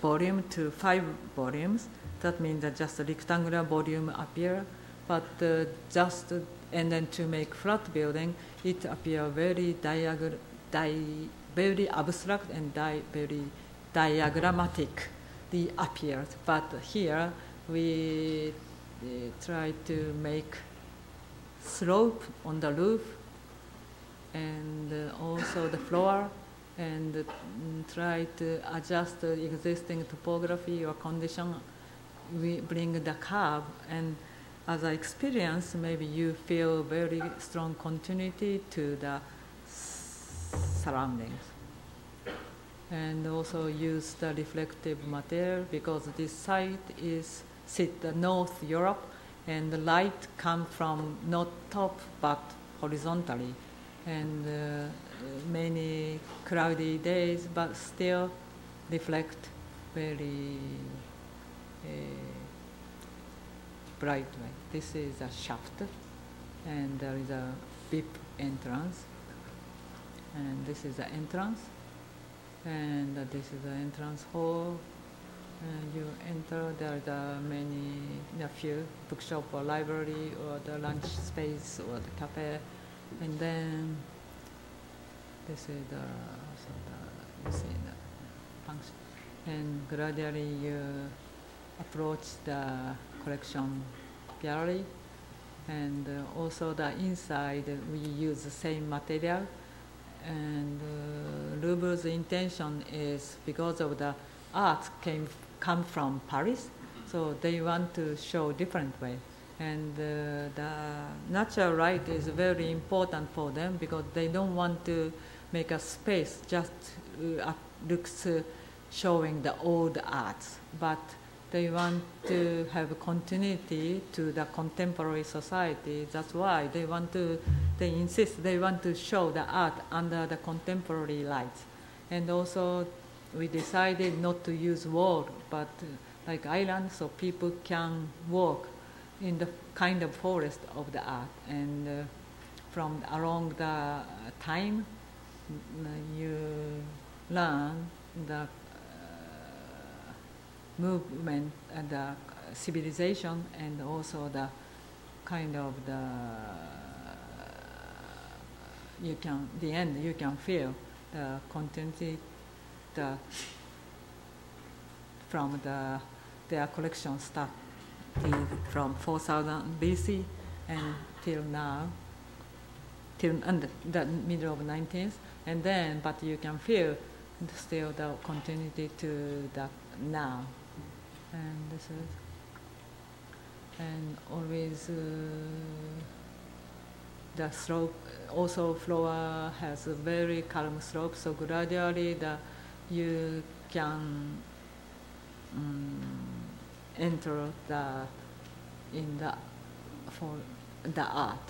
[SPEAKER 2] volume to five volumes. That means that just a rectangular volume appear, but uh, just and then to make flat building, it appear very diagram di- very abstract and di- very diagrammatic the appears. But here we uh, try to make slope on the roof and uh, also the floor and uh, try to adjust the existing topography or condition. We bring the curve and as I experience, maybe you feel very strong continuity to the surroundings. And also use the reflective material because this site is sit North Europe and the light come from not top but horizontally and uh, many cloudy days but still reflect very uh, bright. This is a shaft and there is a VIP entrance and this is the entrance. And this is the entrance hall. And you enter there are many a few bookshop or library or the lunch space or the cafe. And then this is the also the you see the function. And gradually you approach the collection gallery. And also the inside we use the same material and uh, intention is because of the art came come from Paris, so they want to show different way. And uh, the natural light is very important for them because they don't want to make a space just uh, looks uh, showing the old arts, but they want to have continuity to the contemporary society. That's why they want to, they insist they want to show the art under the contemporary lights. And also, we decided not to use wall, but like island, so people can walk in the kind of forest of the art. And uh, from along the time, you learn the movement and the uh, civilization and also the kind of the uh, you can the end you can feel the continuity the from the their collection started from 4000 BC and till now till under the middle of 19th and then but you can feel still the continuity to the now and this is and always uh, the slope also floor has a very calm slope so gradually the you can um, enter the in the for the art.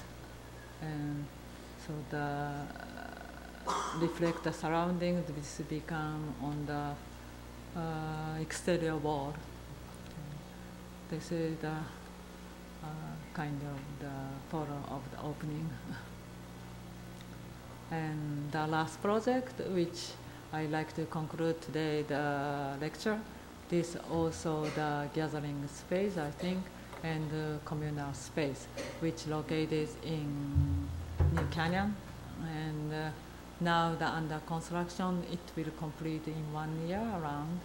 [SPEAKER 2] And so the reflect the surroundings which become on the uh, exterior wall this is the uh, kind of the photo of the opening. and the last project, which I like to conclude today the lecture, this also the gathering space, I think, and the communal space, which located in New Canaan. And uh, now the under construction, it will complete in one year around.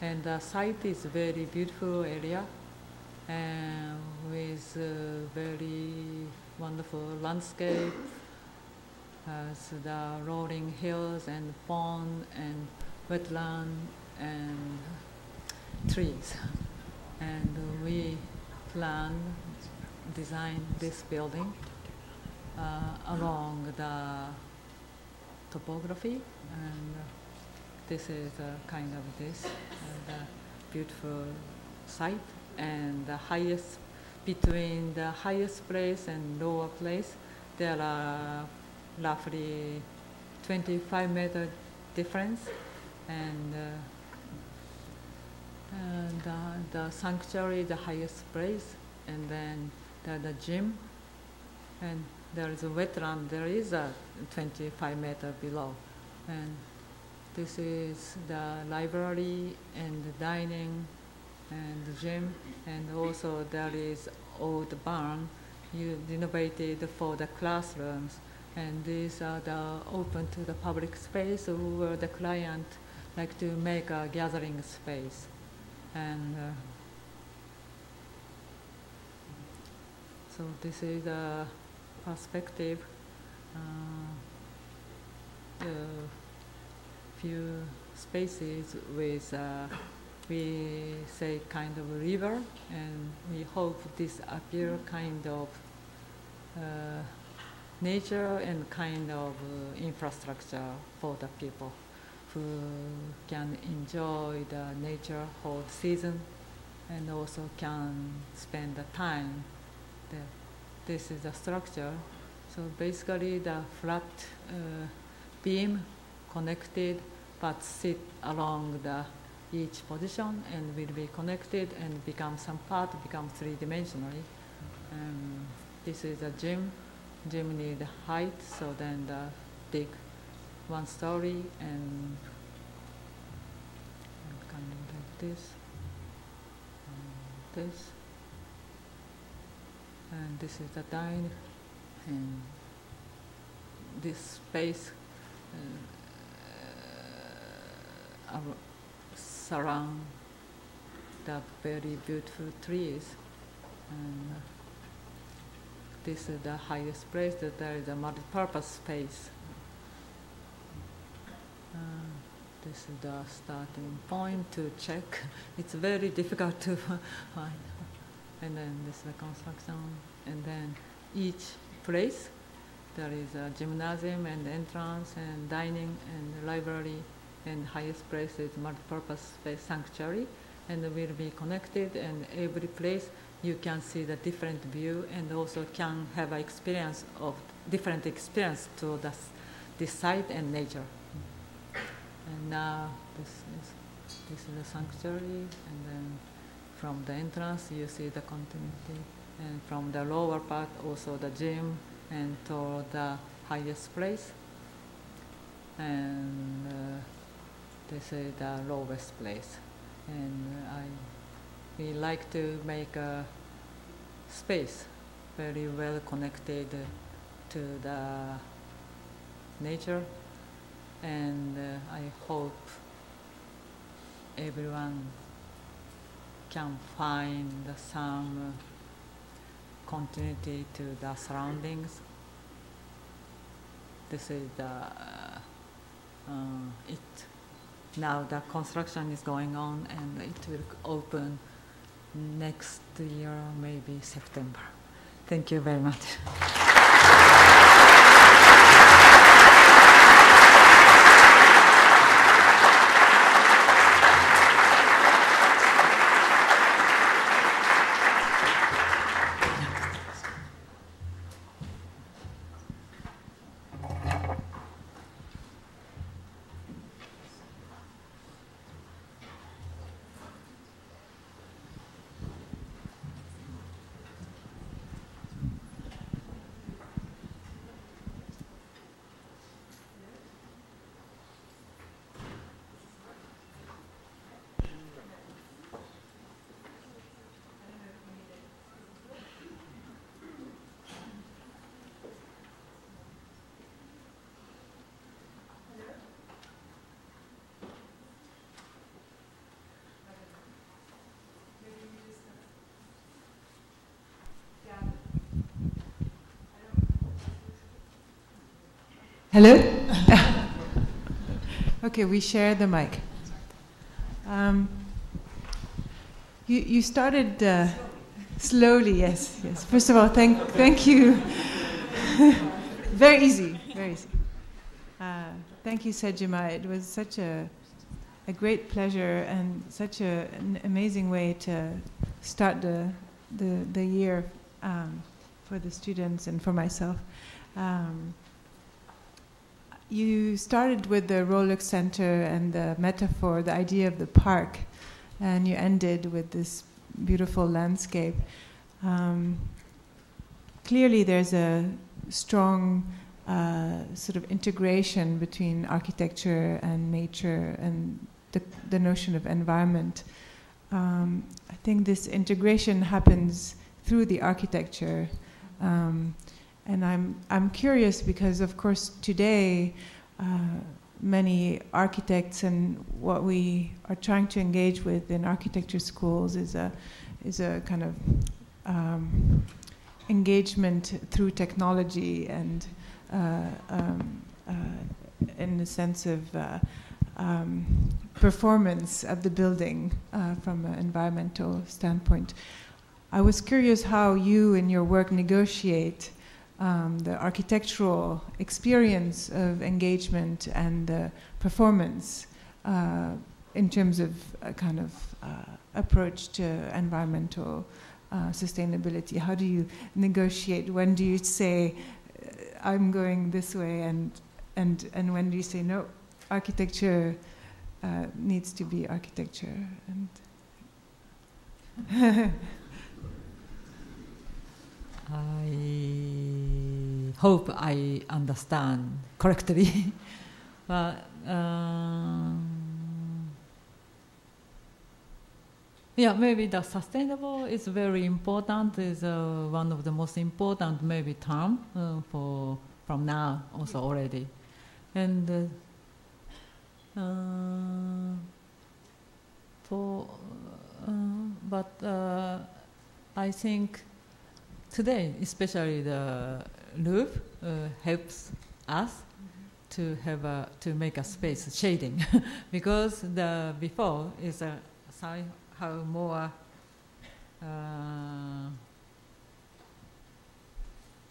[SPEAKER 2] And the site is very beautiful area and with a very wonderful landscape as the rolling hills and pond and wetland and trees. And we plan, design this building uh, along the topography and this is a kind of this, uh, beautiful site and the highest between the highest place and lower place there are roughly 25 meter difference. And uh, the, the sanctuary the highest place and then the, the gym. And there is a wetland there is a 25 meter below. And this is the library and the dining and the gym, and also there is old barn you renovated for the classrooms, and these are the open to the public space where the client like to make a gathering space, and uh, so this is the perspective. Uh, few spaces with uh, we say kind of a river, and we hope this appear kind of uh, nature and kind of uh, infrastructure for the people who can enjoy the nature whole season and also can spend the time. The, this is the structure. So basically the flat uh, beam connected but sit along the each position and will be connected and become some part, become three-dimensionally. Um, this is a gym. Gym need height, so then the big one story and, kind of like this, and this, and this is the dine, and this space. Uh, uh, surround the very beautiful trees. And this is the highest place that there is a multi-purpose space. Uh, this is the starting point to check. It's very difficult to find. and then this is the construction, and then each place there is a gymnasium and entrance and dining and library, and highest place is multi-purpose space sanctuary, and will be connected, and every place you can see the different view and also can have experience of different experience to the, this site and nature. And now this is this is the sanctuary, and then from the entrance you see the continuity, and from the lower part also the gym, and to the highest place. And uh, this is the lowest place, and I we like to make a space very well connected to the nature. And uh, I hope everyone can find some continuity to the surroundings. This is the uh, it now the construction is going on and it will open next year, maybe September. Thank you very much.
[SPEAKER 1] Hello? okay, we share the mic. Um, you, you started uh, slowly, yes, yes. First of all, thank, thank you. very easy, very easy. Uh, thank you, Sejima. It was such a, a great pleasure and such a, an amazing way to start the, the, the year um, for the students and for myself. Um, you started with the Rolex Center and the metaphor, the idea of the park, and you ended with this beautiful landscape. Um, clearly, there's a strong uh, sort of integration between architecture and nature and the, the notion of environment. Um, I think this integration happens through the architecture. Um, and I'm, I'm curious because, of course, today uh, many architects and what we are trying to engage with in architecture schools is a, is a kind of um, engagement through technology and uh, um, uh, in the sense of uh, um, performance of the building uh, from an environmental standpoint. I was curious how you in your work negotiate um, the architectural experience of engagement and the performance uh, in terms of a kind of uh, approach to environmental uh, sustainability? How do you negotiate? When do you say, uh, I'm going this way, and, and, and when do you say, no, architecture uh, needs to be architecture? And
[SPEAKER 2] I hope I understand correctly. but um, yeah, maybe the sustainable is very important. is uh, one of the most important maybe term uh, for from now also already, and uh, uh for uh, but uh, I think today, especially the Louvre, uh, helps us to have a, to make a space shading, because the before is a somehow more uh,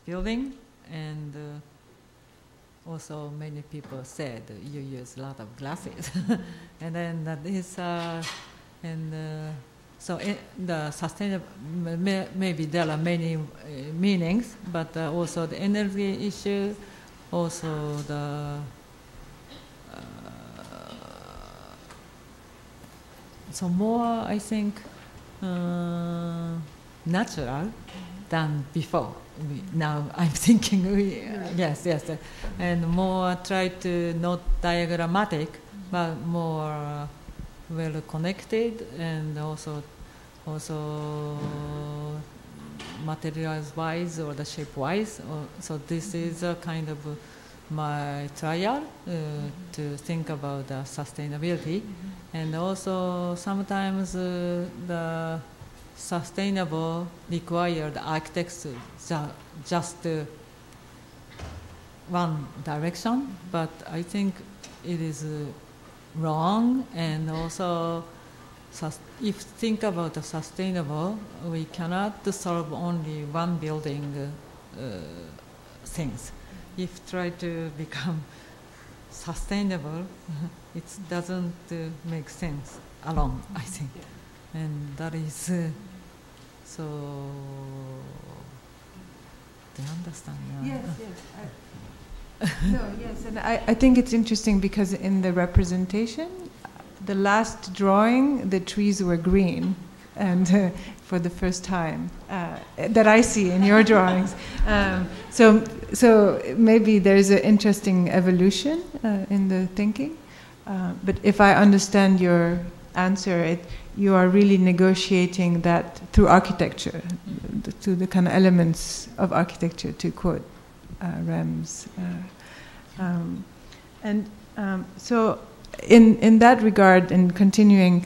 [SPEAKER 2] building and uh, also many people said you use a lot of glasses. And then that is uh, and uh, so it, the sustainable may, maybe there are many uh, meanings but uh, also the energy issue also the uh, so more i think natural than before. We, now I'm thinking we, uh, yes, yes, uh, and more try to not diagrammatic, but more uh, well connected and also also materials wise or the shape wise. so this is a kind of my trial uh, to think about the sustainability, and also sometimes uh, the sustainable required architects just uh, one direction, but I think it is uh, wrong and also if think about the sustainable, we cannot solve only one building uh, things. If try to become sustainable, it doesn't uh, make sense alone, I think. And that is uh, so they understand.
[SPEAKER 1] Yeah. Yes, yes. I, no, yes, and I, I think it's interesting because in the representation, the last drawing, the trees were green, and uh, for the first time uh, that I see in your drawings. Um, so, so maybe there's an interesting evolution uh, in the thinking. Uh, but if I understand your answer, it you are really negotiating that through architecture, through the kind of elements of architecture, to quote Rems. Uh, um, and um, so, in, in that regard, and continuing,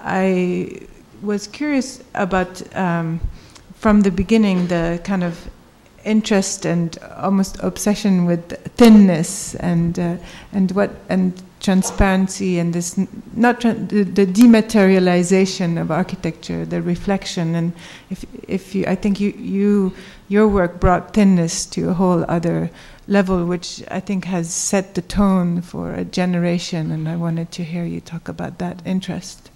[SPEAKER 1] I was curious about um, from the beginning the kind of interest and almost obsession with thinness and uh, and what and transparency and this not tra- the, the, dematerialization of architecture, the reflection, and if if you, I think you you your work brought thinness to a whole other level, which I think has set the tone for a generation, and I wanted to hear you talk about that interest.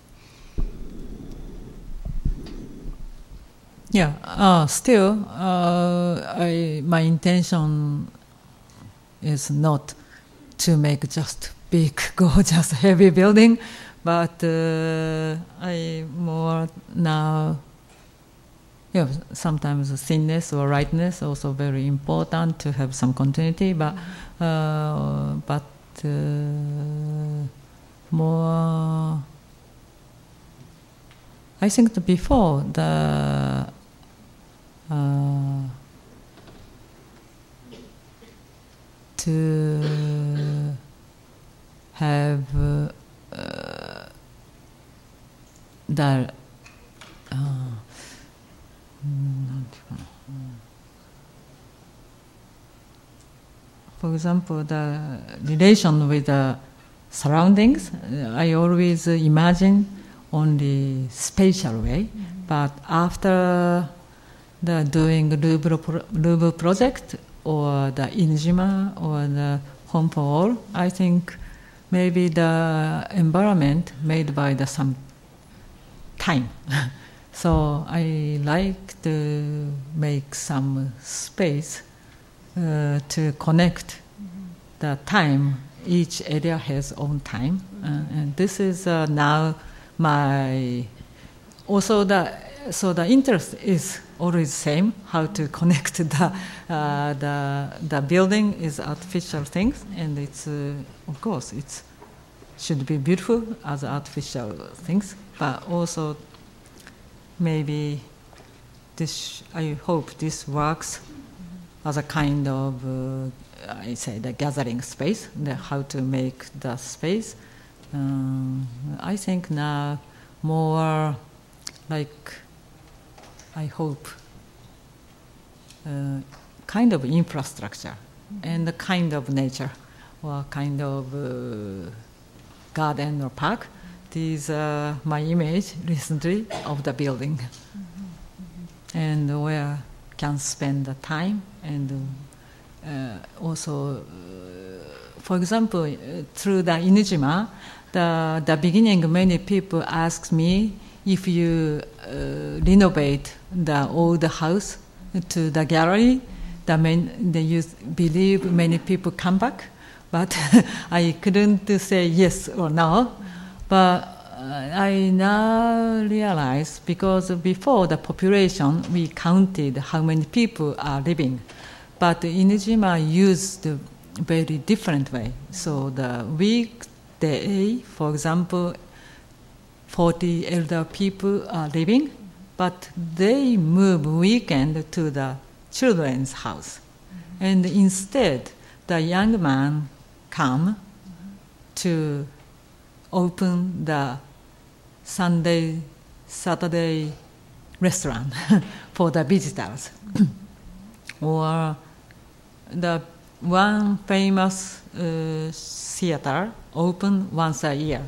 [SPEAKER 2] Yeah, uh, still, uh, I, my intention is not to make just big, gorgeous, heavy building, but uh, I more now. Yeah, sometimes thinness or lightness also very important to have some continuity, but uh, but uh, more. I think the before the uh, to have uh, the uh, for example, the relation with the surroundings, I always imagine only spatial way, mm-hmm. but after the doing Louvre, Louvre project or the Inujima or the Home for All, I think maybe the environment made by the some time. so I like to make some space uh, to connect the time. Each area has own time, uh, and this is uh, now my also the so the interest is always the same how to connect the uh, the the building is artificial things and it's uh, of course it should be beautiful as artificial things but also maybe this I hope this works as a kind of uh, I say the gathering space the how to make the space. Um, I think now more like I hope, uh, kind of infrastructure and a kind of nature or kind of uh, garden or park. These are my image recently of the building. Mm-hmm. and where can spend the time and uh, also, uh, for example, uh, through the Inujima, the, the beginning many people ask me if you uh, renovate the old house to the gallery, the main, they use, believe many people come back, but I couldn't say yes or no. But uh, I now realize because before the population, we counted how many people are living, but Inujima used very different way. So the weekday, for example, 40 elder people are living, but they move weekend to the children's house. Mm-hmm. And instead, the young man come to open the Sunday, Saturday restaurant for the visitors. or the one famous uh, theater open once a year.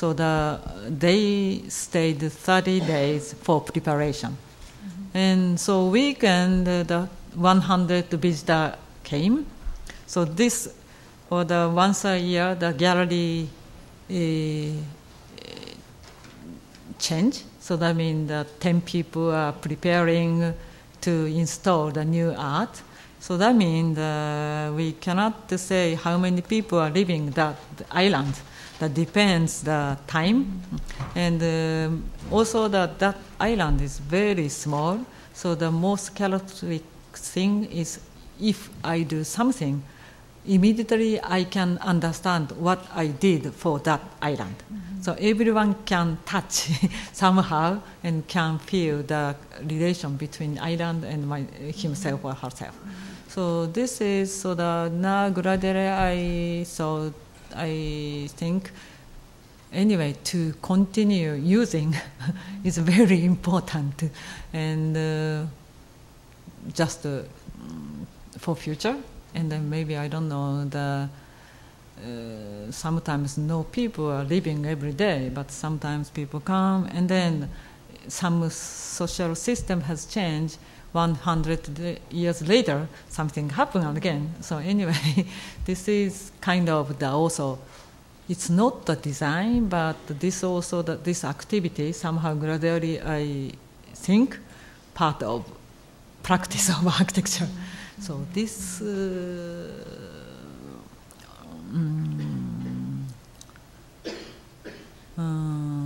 [SPEAKER 2] So the, they stayed 30 days for preparation. Mm-hmm. And so weekend, the 100 visitor came. So this, or the once a year, the gallery uh, change. So that means that 10 people are preparing to install the new art. So that means uh, we cannot say how many people are living that island. That depends the time, and uh, also that that island is very small. So the most characteristic thing is if I do something, immediately I can understand what I did for that island. Mm-hmm. So everyone can touch somehow and can feel the relation between island and my, himself or herself. Mm-hmm. So this is so the now gradually I so I think anyway to continue using is very important. And uh, just uh, for future. And then maybe I don't know the uh, sometimes no people are living every day but sometimes people come. And then some social system has changed 100 years later, something happened again. So anyway, this is kind of the also, it's not the design, but this also this activity somehow gradually I think part of practice of architecture. So this. Uh, um, um,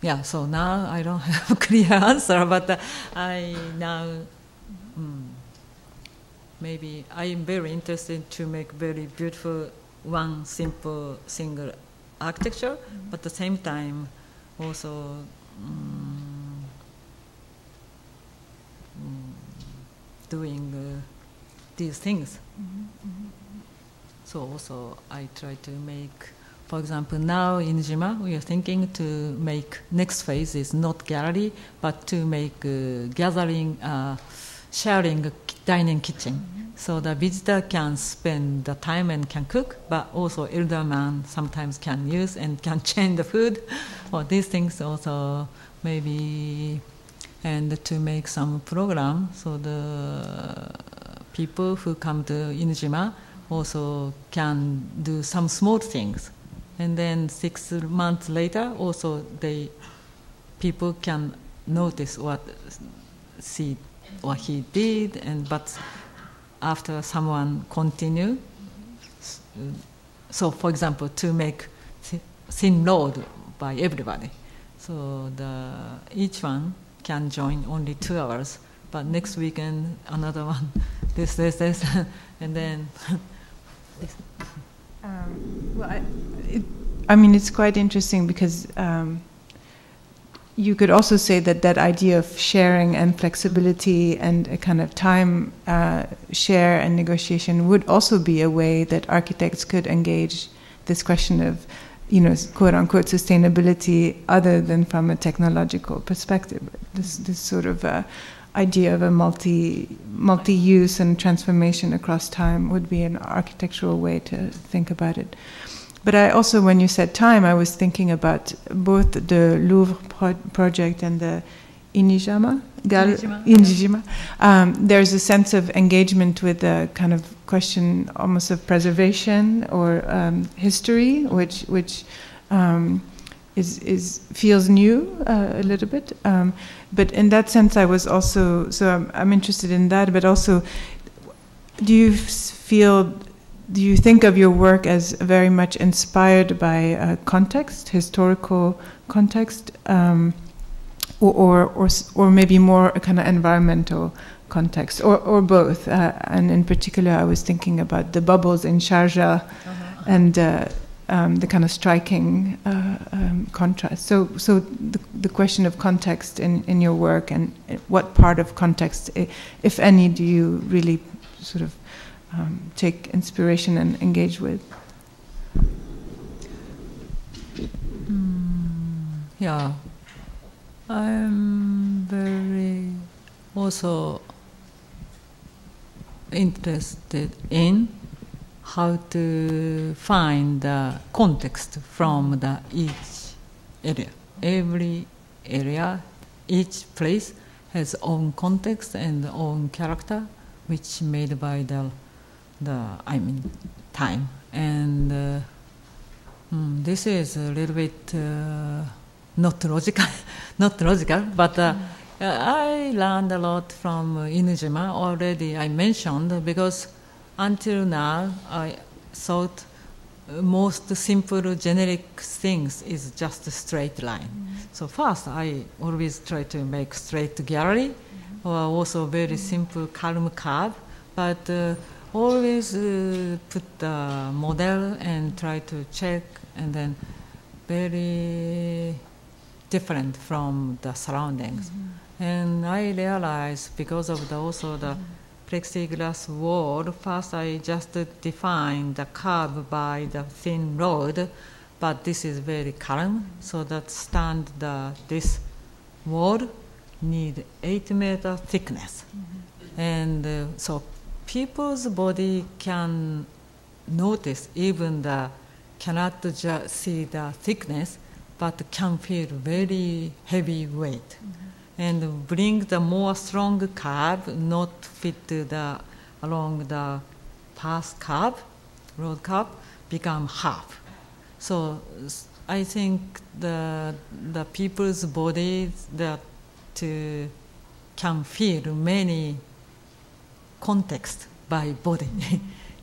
[SPEAKER 2] yeah, so now I don't have a clear answer, but uh, I now mm, maybe I'm very interested to make very beautiful one simple single architecture, mm-hmm. but at the same time also um, doing uh, these things. Mm-hmm. Mm-hmm. So also I try to make for example, now Inujima, we are thinking to make next phase is not gallery, but to make uh, gathering, uh, sharing dining kitchen. Mm-hmm. So the visitor can spend the time and can cook, but also elder man sometimes can use and can change the food. or these things also maybe, and to make some program so the people who come to Inujima also can do some small things and then six months later, also they people can notice what see what he did, and but after someone continue. So, for example, to make thin road by everybody, so the each one can join only two hours, but next weekend another one, this, this, this, and then. this.
[SPEAKER 1] Um, well, I, it, I, mean, it's quite interesting because um, you could also say that that idea of sharing and flexibility and a kind of time uh, share and negotiation would also be a way that architects could engage this question of, you know, quote unquote sustainability other than from a technological perspective. This, this sort of uh, idea of a multi multi use and transformation across time would be an architectural way to think about it. But I also, when you said time, I was thinking about both the Louvre pro- project and the Inijima, Gal-
[SPEAKER 2] Inijima,
[SPEAKER 1] Inijima. Um, there's a sense of engagement with the kind of question almost of preservation or um, history, which which um, is is feels new uh, a little bit. But in that sense, I was also so I'm, I'm interested in that. But also, do you feel? Do you think of your work as very much inspired by uh, context, historical context, um, or, or or or maybe more a kind of environmental context, or or both? Uh, and in particular, I was thinking about the bubbles in Sharjah and uh, um, the kind of striking uh, um, contrast. So, so the, the question of context in, in your work and what part of context, if any, do you really sort of um, take inspiration and engage with?
[SPEAKER 2] Yeah, I'm very also interested in how to find the context from the each area. Every area, each place has own context and own character, which made by the the I mean time and. Uh, Mm, this is a little bit uh, not logical, not logical, but uh, uh, I learned a lot from Inujima already. I mentioned because until now I thought uh, most simple generic things is just a straight line. So first I always try to make straight gallery or also very simple calm curve, but uh, always uh, put the model and try to check and then very different from the surroundings. And I realized because of the also the plexiglass wall, first I just defined the curve by the thin rod, but this is very calm, so that stand the this wall need eight meter thickness, and uh, so people's body can notice even the cannot just see the thickness, but can feel very heavy weight, and bring the more strong curve, not fit the along the path curve, road curve, become half. So I think the the people's bodies that uh, can feel many context by body.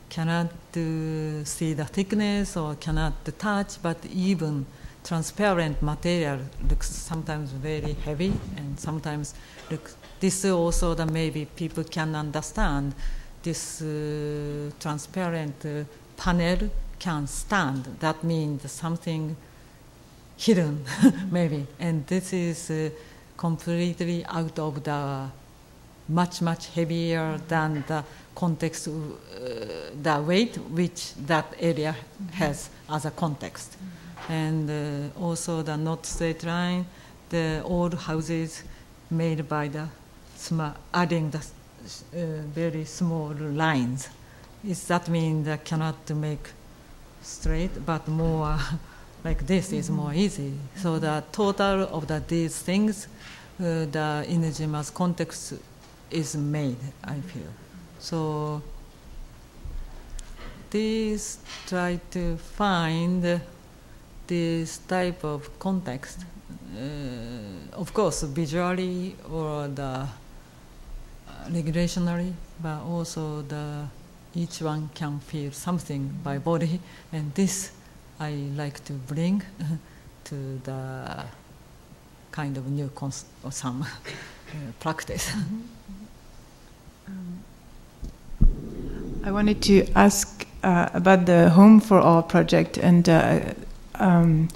[SPEAKER 2] cannot uh, see the thickness or cannot touch, but even transparent material looks sometimes very heavy and sometimes. This also that maybe people can understand. This uh, transparent uh, panel can stand. That means something hidden, maybe, and this is uh, completely out of the much much heavier than the context, uh, the weight which that area has as a context, and uh, also the not straight line, the old houses made by the adding the uh, very small lines. Is that mean that cannot make straight, but more like this is more easy. So the total of the, these things, uh, the Inujima's context is made, I feel. So these try to find this type of context, uh, of course, visually or the uh, regulationally, but also the each one can feel something by body, and this I like to bring to the kind of new cons- or some uh, practice.
[SPEAKER 1] I wanted to ask uh, about the Home for All project and uh, um,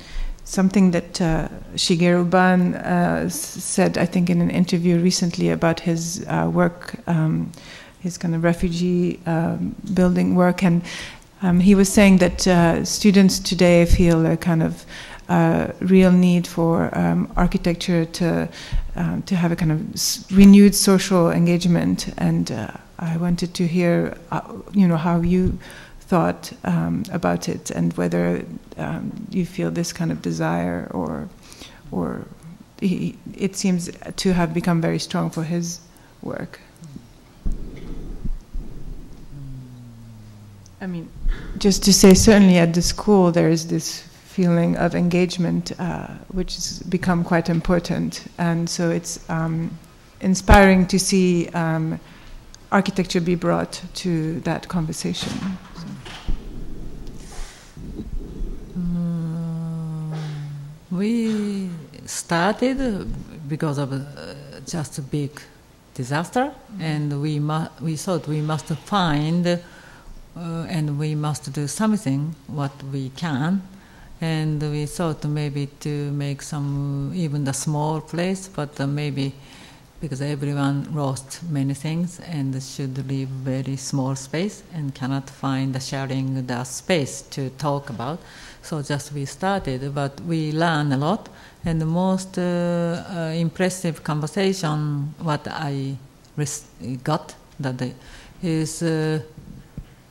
[SPEAKER 1] something that uh, Shigeru Ban uh, said, I think, in an interview recently about his uh, work, um, his kind of refugee um, building work. And um, he was saying that uh, students today feel a kind of uh, real need for um, architecture to um, to have a kind of renewed social engagement. And uh, I wanted to hear, you know, how you thought um, about it and whether um, you feel this kind of desire or or he, it seems to have become very strong for his work. I mean, just to say, certainly at the school, there is this feeling of engagement, uh, which has become quite important. And so it's um, inspiring to see um, architecture be brought to that conversation. So.
[SPEAKER 2] Mm, we started because of uh, just a big disaster, mm-hmm. and we, mu- we thought we must find uh, and we must do something what we can and we thought maybe to make some even the small place but uh, maybe because everyone lost many things and should leave very small space and cannot find the sharing the space to talk about so just we started but we learned a lot. And the most uh, uh, impressive conversation what i got that is uh,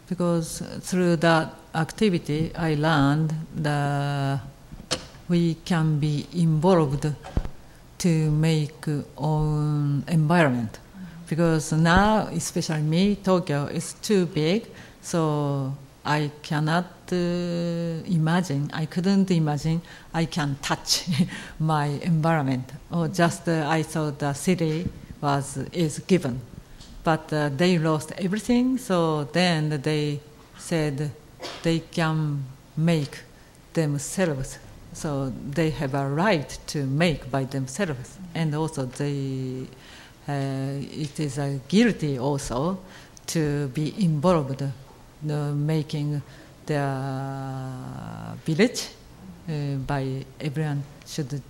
[SPEAKER 2] because through that activity I learned that we can be involved to make own environment. Because now especially me Tokyo is too big so I cannot imagine I couldn't imagine I can touch my environment or just uh, I thought the city was is given but uh, they lost everything. So then they said they can make themselves. So they have a right to make by themselves, and also they uh, it is a guilty also to be involved in making the village uh, by everyone should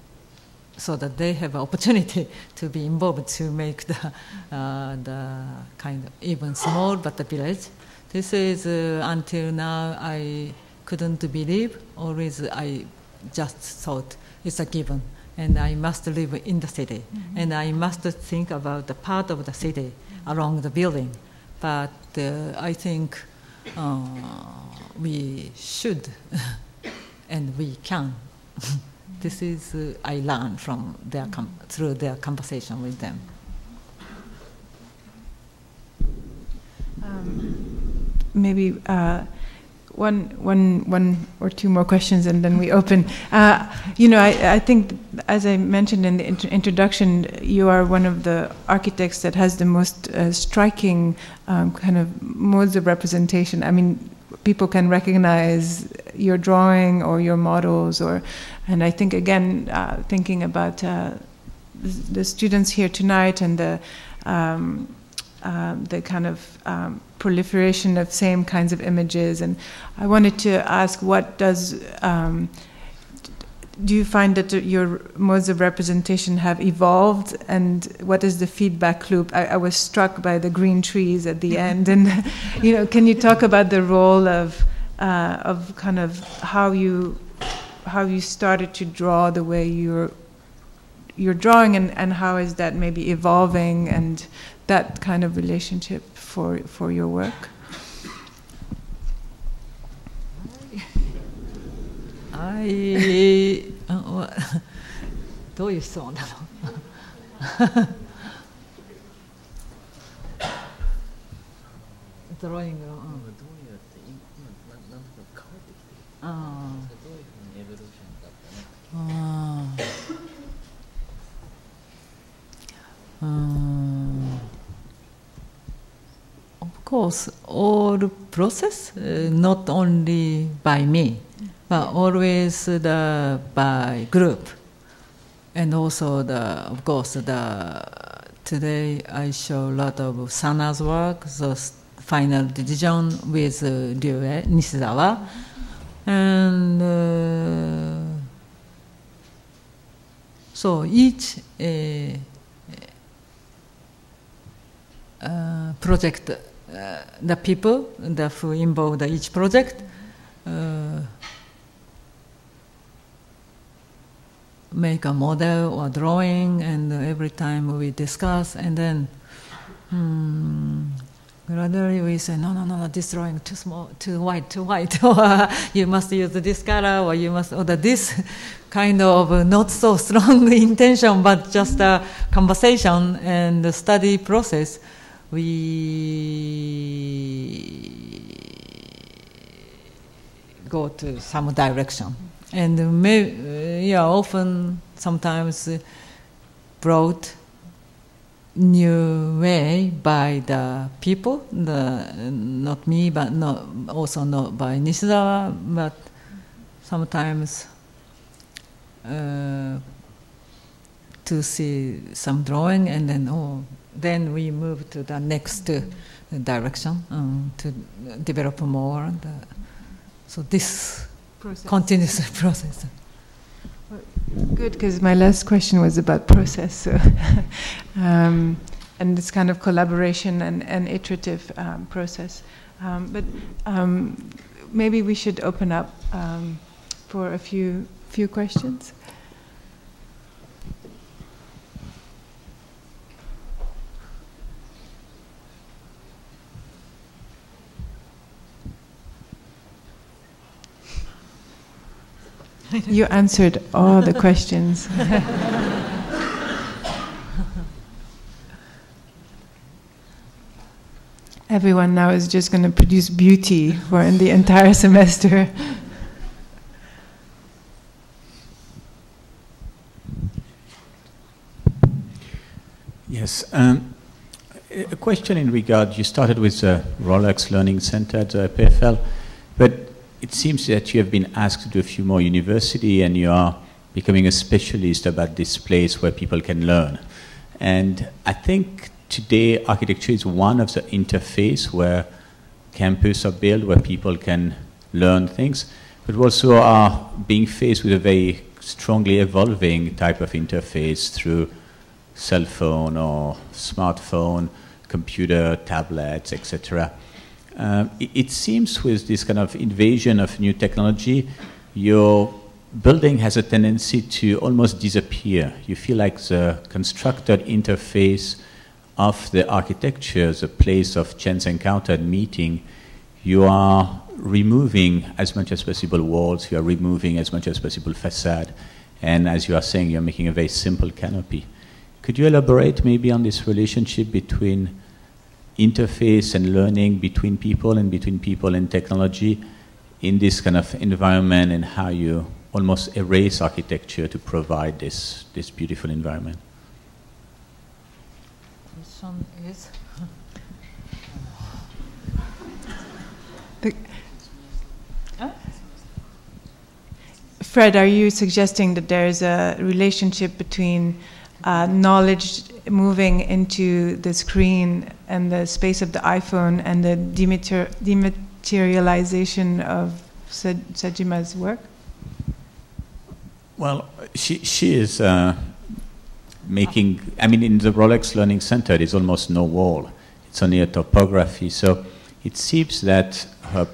[SPEAKER 2] so that they have an opportunity to be involved to make the, uh, the kind of even small but the village. This is uh, until now I couldn't believe. Always I just thought it's a given, and I must live in the city, mm-hmm. and I must think about the part of the city along the building. But uh, I think uh, we should, and we can. this is uh, I learned from their through their conversation with them.
[SPEAKER 1] Um, maybe uh, one, one, one or two more questions, and then we open. Uh, you know, I, I, think, as I mentioned in the int- introduction, you are one of the architects that has the most uh, striking um, kind of modes of representation. I mean, people can recognize your drawing or your models or and I think again, uh, thinking about uh, the students here tonight and the um, uh, the kind of um, proliferation of same kinds of images, and I wanted to ask, what does um, do you find that your modes of representation have evolved, and what is the feedback loop? I, I was struck by the green trees at the end, and you know, can you talk about the role of uh, of kind of how you how you started to draw the way you're you're drawing? And, and how is that maybe evolving? And that kind of relationship for for your work
[SPEAKER 2] I どういう質問なのドローイング、うん、どうやって今なんとか変わってきてるああ um, of course, all process, uh, not only by me, but always the by group, and also the of course the today I show a lot of SANAA's work, the final decision with uh, Ryue Nishizawa, and. Uh, so each uh, uh, project, the people that who involved each project uh, make a model or drawing, and every time we discuss, and then um, gradually we say, no, no, no, no, this drawing too small, too white, too white, or you must use this color, or you must order this kind of not so strong intention, but just a conversation and study process. We go to some direction, and may, yeah, often sometimes brought new way by the people, the, not me, but not, also not by Nishizawa, but sometimes uh, to see some drawing and then, oh, then we move to the next uh, direction um, to develop more. The, so this process. continuous process.
[SPEAKER 1] Good, because my last question was about process, so um, and this kind of collaboration and, and iterative um, process. Um, but um, maybe we should open up um, for a few few questions. You answered all the questions. Everyone now is just going to produce beauty for in the entire semester.
[SPEAKER 3] Yes. Um, a question in regard, you started with the Rolex Learning Center at the EPFL, but it seems that you have been asked to do a few more university and you are becoming a specialist about this place where people can learn. And I think today architecture is one of the interface where campus are built, where people can learn things, but also are being faced with a very strongly evolving type of interface through cell phone or smartphone, computer, tablets, etc. Um, it, it, seems with this kind of invasion of new technology, your building has a tendency to almost disappear. You feel like the constructed interface of the architecture, the place of chance encounter and meeting, you are removing as much as possible walls, you are removing as much as possible facade, and as you are saying, you're making a very simple canopy. Could you elaborate maybe on this relationship between interface and learning between people and between people and technology in this kind of environment and how you almost erase architecture to provide this, this beautiful environment.
[SPEAKER 2] Question is?
[SPEAKER 1] Fred, are you suggesting that there's a relationship between uh, knowledge moving into the screen and the space of the iPhone and the demater dematerialization of Sejima's work?
[SPEAKER 3] Well, she, she is uh, making, I mean, in the Rolex Learning Center, there's almost no wall. It's only a topography. So it seems that her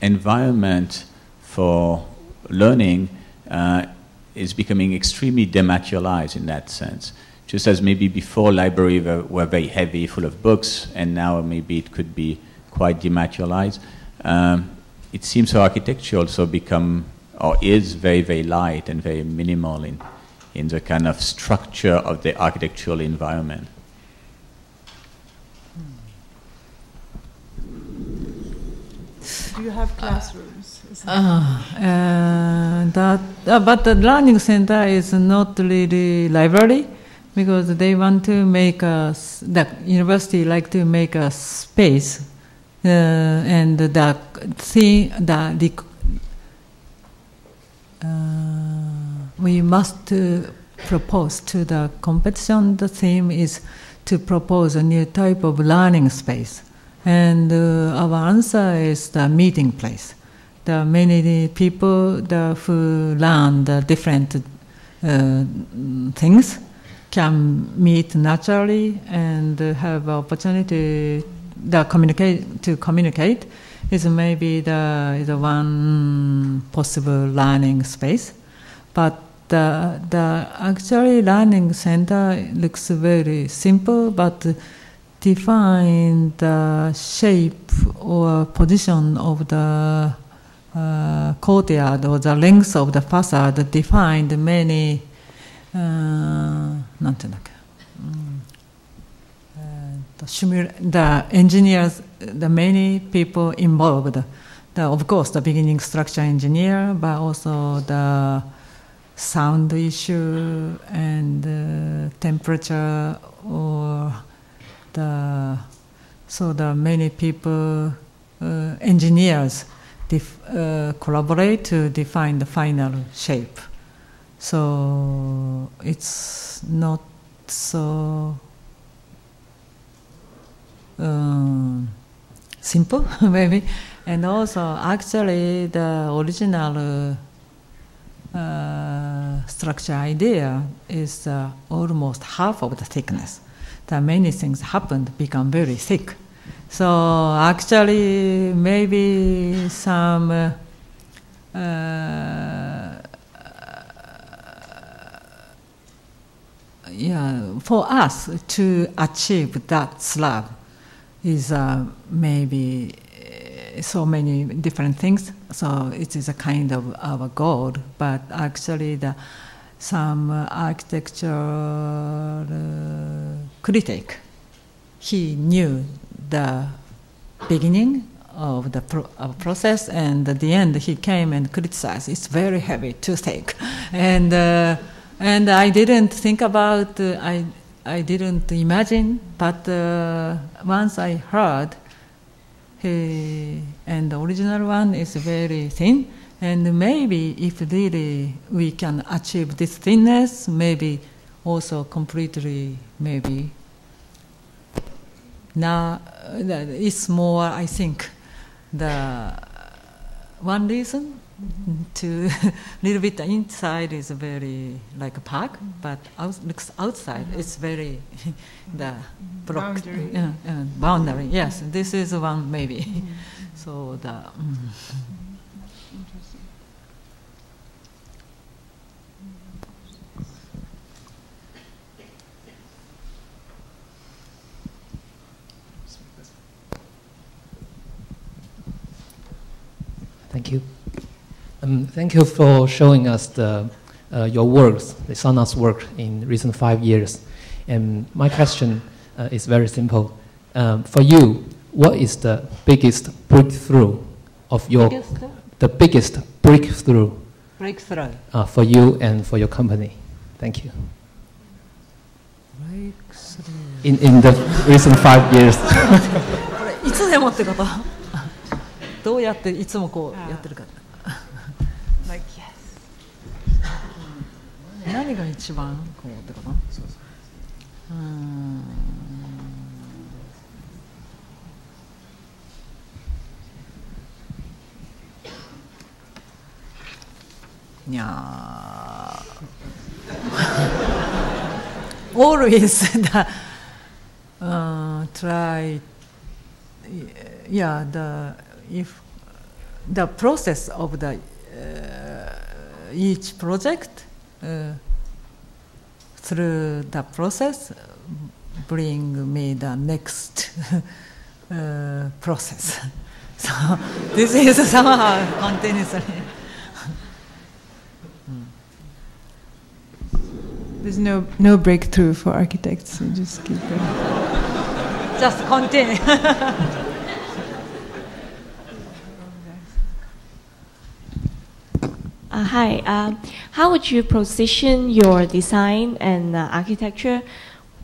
[SPEAKER 3] environment for learning uh, is becoming extremely dematerialized in that sense. Just as maybe before libraries were, were, very heavy, full of books, and now maybe it could be quite dematerialized. Um, it seems our architecture also become or is very, very light and very minimal in, in the kind of structure of the architectural environment.
[SPEAKER 1] Do you have classrooms?
[SPEAKER 2] Uh, uh, that, uh, but the learning center is not really library because they want to make a the university like to make a space uh, and the thing the uh, we must propose to the competition the theme is to propose a new type of learning space. And uh, our answer is the meeting place. The many people the, who learn the different uh, things can meet naturally and have opportunity the communicate to communicate is maybe the the one possible learning space, but the the actually learning center looks very simple, but define the shape or position of the uh, courtyard or the length of the facade defined many うなんていうんだっけ、うんえー、simula- the engineers the many people involved the, of course the beginning structure engineer but also the sound issue and uh, temperature or the so the many people uh, engineers def, uh, collaborate to define the final shape so it's not so um, simple maybe and also actually the original uh, structure idea is uh, almost half of the thickness. That many things happened, become very thick. So actually, maybe some uh, yeah, for us to achieve that slab is uh, maybe so many different things. So it is a kind of our goal, but actually the some architecture uh, critic, he knew the beginning of the pro- process, and at the end he came and criticized. It's very heavy, too thick, and uh, and I didn't think about. Uh, I I didn't imagine, but uh, once I heard he, and the original one is very thin. And maybe if really we can achieve this thinness, maybe also completely, maybe now it's more, I think, the one reason to little bit inside is very like a park, but out, looks outside mm-hmm. it's very the block, boundary. Boundary. Yes, this is one maybe. So the.
[SPEAKER 4] Um, thank you for showing us the, uh, your works, the SANAA's work in recent five years. And my question uh, is very simple. Um, for you, what is the biggest breakthrough of your biggest? the biggest breakthrough
[SPEAKER 2] breakthrough
[SPEAKER 4] uh, for you and for your company? Thank you.
[SPEAKER 2] Breakthrough.
[SPEAKER 4] In in the recent five years.
[SPEAKER 2] いつでもってこと。どうやっていつもこうやってるから。何が一番こうってことそうそううんいや always the uh, try yeah the if the process of the uh, each project through the process bring me the next uh, process. so this is somehow continuously.
[SPEAKER 1] There's no no breakthrough for architects. You just keep going.
[SPEAKER 2] Just continue.
[SPEAKER 5] Uh, hi. Uh, how would you position your design and uh, architecture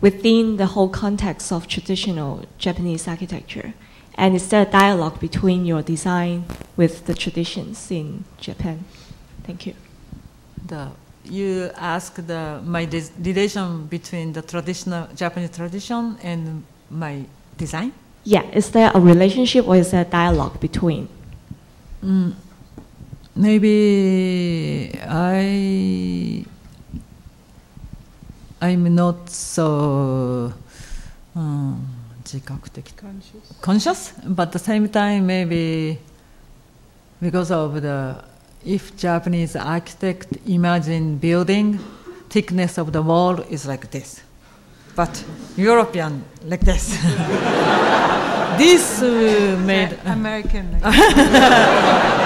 [SPEAKER 5] within the whole context of traditional Japanese architecture? And is there a dialogue between your design with the traditions in Japan? Thank you.
[SPEAKER 2] The, you ask the, my relation between the traditional Japanese tradition and my design?
[SPEAKER 5] Yeah, is there a relationship or is there a dialogue between?
[SPEAKER 2] Mm maybe I I'm not so um, conscious. conscious, but at the same time maybe because of the if Japanese architect imagine building thickness of the wall is like this. But European like this. this uh, made
[SPEAKER 1] American.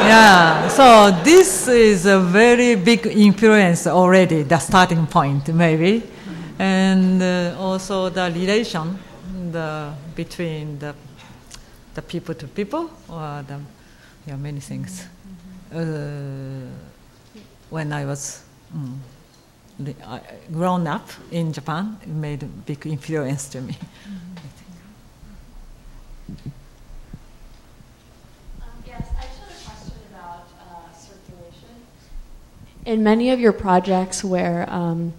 [SPEAKER 2] yeah. So this is a very big influence already. The starting point maybe, and uh, also the relation the between the the people to people or the yeah many things. Uh, when I was mm, the, uh, grown up in Japan, made a big influence to me.
[SPEAKER 6] in many of your projects where um,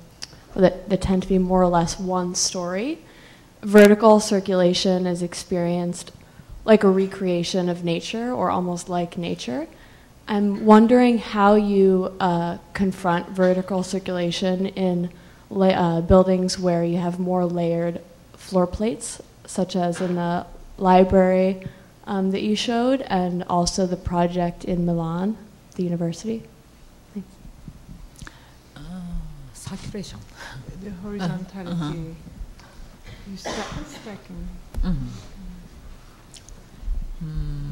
[SPEAKER 6] that, that tend to be more or less one story, vertical circulation is experienced like a recreation of nature or almost like nature. I'm wondering how you uh, confront vertical circulation in uh, buildings where you have more layered floor plates, such as in the library um, that you showed, and also the project in Milan, the university. Thanks.
[SPEAKER 2] Uh, circulation.
[SPEAKER 1] The horizontality. Uh, -huh. You start stacking. Mm -hmm.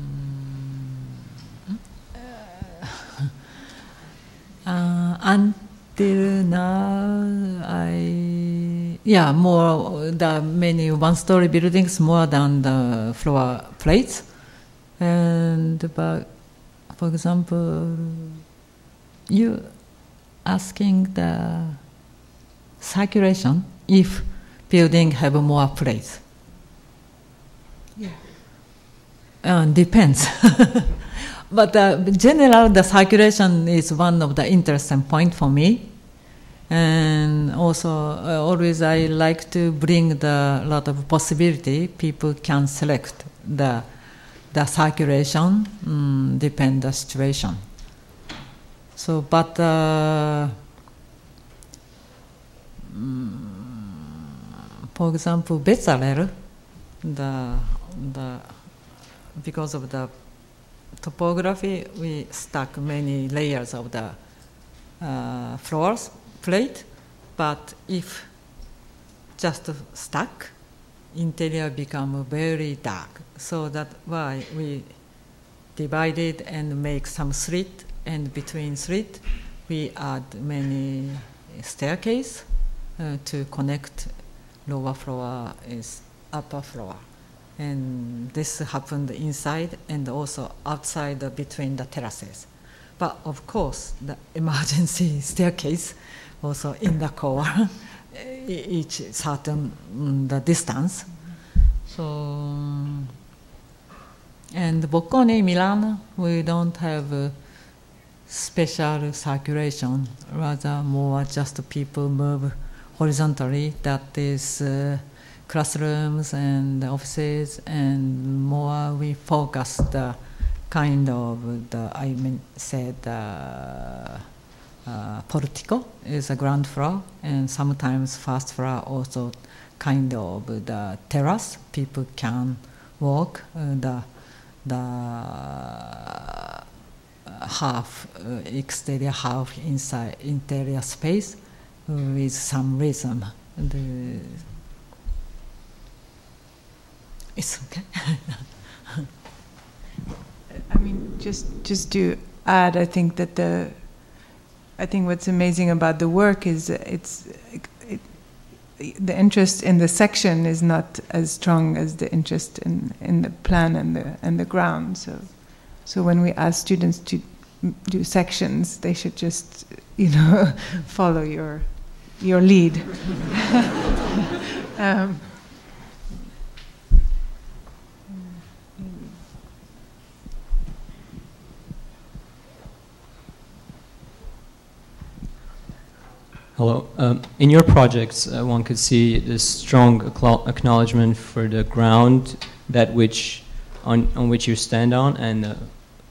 [SPEAKER 2] Uh, until now, I yeah more the many one-story buildings more than the floor plates, and but for example, you asking the circulation if building have more plates.
[SPEAKER 1] Yeah.
[SPEAKER 2] Uh, depends. but uh, general, the circulation is one of the interesting point for me. And also, uh, always I like to bring the lot of possibility. People can select the the circulation, um, depend the situation. So, but uh, um, for example, Bezalel, the the because of the topography, we stack many layers of the uh, floors plate. But if just stack, interior become very dark. So that's why we divided and make some slit, and between slit, we add many staircase uh, to connect lower floor is upper floor and this happened inside and also outside between the terraces. But of course, the emergency staircase also in the core, each certain um, the distance. So, and Bocconi, Milan, we don't have special circulation, rather more just people move horizontally. That is. Uh, classrooms and offices, and more we focus the kind of the I mean said uh, uh, portico is a ground floor, and sometimes first floor also kind of the terrace. People can walk uh, the the uh, half uh, exterior, half inside interior space with some rhythm. The, it's okay.
[SPEAKER 1] I mean, just just to add, I think that the, I think what's amazing about the work is it's, it, the interest in the section is not as strong as the interest in, in the plan and the and the ground. So, so when we ask students to do sections, they should just you know follow your your lead. um,
[SPEAKER 7] Hello. Um, in your projects, uh, one could see this strong acknowledgement for the ground, that which on, on which you stand on, and the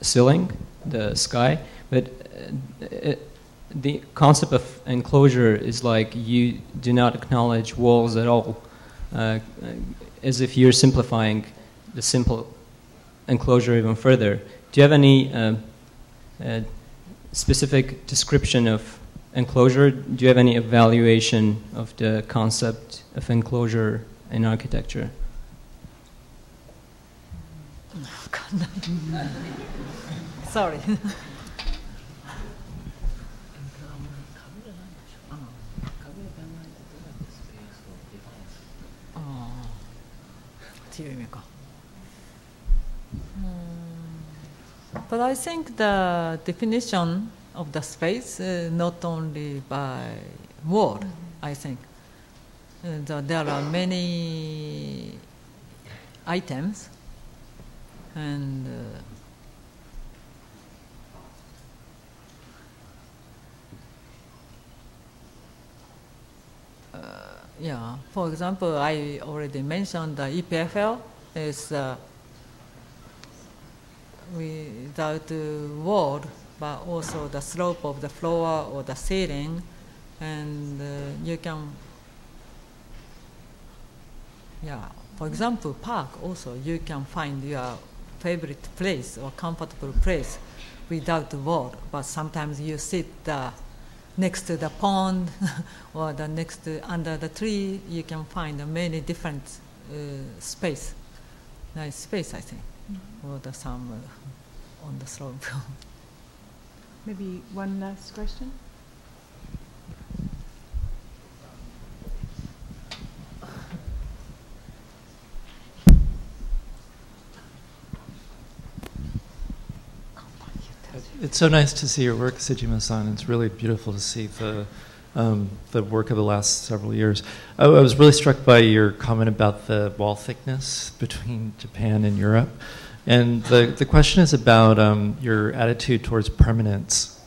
[SPEAKER 7] ceiling, the sky. But uh, it, the concept of enclosure is like you do not acknowledge walls at all, uh, as if you're simplifying the simple enclosure even further. Do you have any uh, uh, specific description of enclosure. Do you have any evaluation of the concept of enclosure in architecture?
[SPEAKER 2] Sorry. But I think the definition of the space uh, not only by word, I think. Uh, the, there are many items and uh, uh, yeah, for example, I already mentioned the EPFL is uh, without the wall, but also the slope of the floor or the ceiling, and uh, you can, yeah, for example, park also, you can find your favorite place or comfortable place without the wall, but sometimes you sit uh, next to the pond or the next to, under the tree, you can find many different uh, space, nice space, I think, mm-hmm. or the some uh, on the slope.
[SPEAKER 1] Maybe one last question.
[SPEAKER 8] It's so nice to see your work, Sejima-san. It's really beautiful to see the um, the work of the last several years. I, I, was really struck by your comment about the wall thickness between Japan and Europe, and the the question is about um, your attitude towards permanence,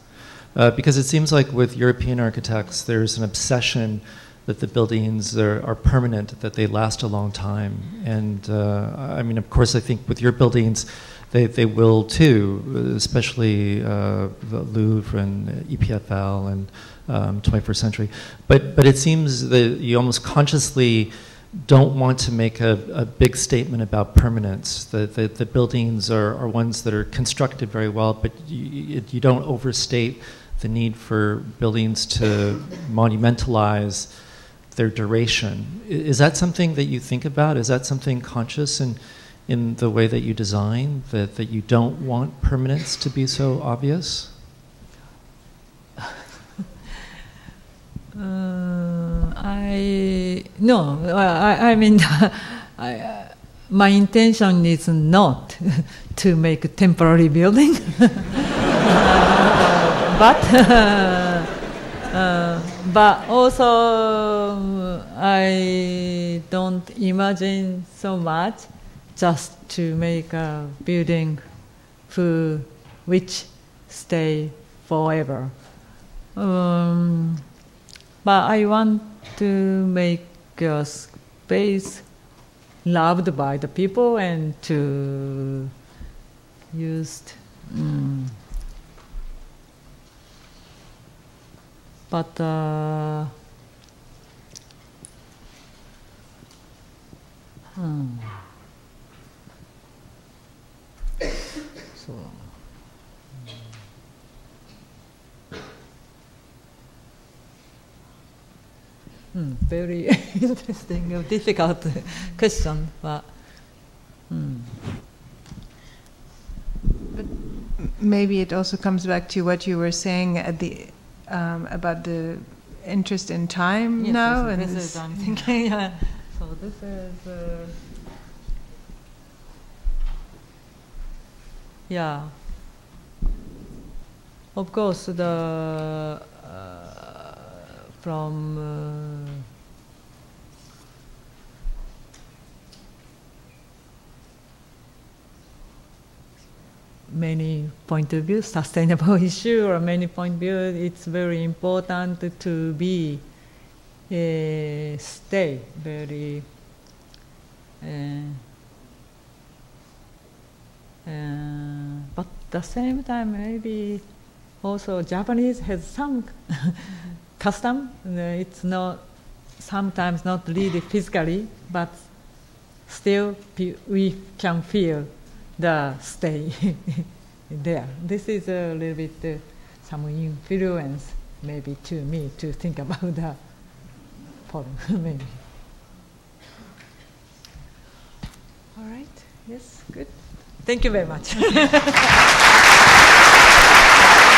[SPEAKER 8] uh, because it seems like with European architects, there's an obsession that the buildings are, are permanent, that they last a long time, and uh, I mean, of course, I think with your buildings they, they will too, especially uh, the Louvre and EPFL and um, 21st century. But, but it seems that you almost consciously don't want to make a, a big statement about permanence. The, the, the, buildings are, are ones that are constructed very well, but you, you don't overstate the need for buildings to monumentalize their duration. Is that something that you think about? Is that something conscious? And in the way that you design, that, that you don't want permanence to be so obvious?
[SPEAKER 2] Uh, I no, I, I mean, I, uh, my intention is not to make a temporary building, uh, but uh, but also I don't imagine so much just to make a building for which stay forever. Um, but I want to make your space loved by the people and to used. Um, but uh, hmm. So, hmm, very interesting, difficult question, but. Hmm.
[SPEAKER 1] But maybe it also comes back to what you were saying at the um, about the interest in time
[SPEAKER 2] yes,
[SPEAKER 1] now,
[SPEAKER 2] this,
[SPEAKER 1] and
[SPEAKER 2] this
[SPEAKER 1] this
[SPEAKER 2] is I'm thinking. Yeah. So this is. Uh, Yeah. Of course, the from uh, many point of view, sustainable issue or many point of view, it's very important to be uh, stay very. Uh, uh, but the same time, maybe also Japanese has some custom. It's not sometimes not really physically, but still we can feel the stay there. This is a little bit uh, some influence maybe to me to think about that problem, maybe. All right. Yes. Good. Thank you very much.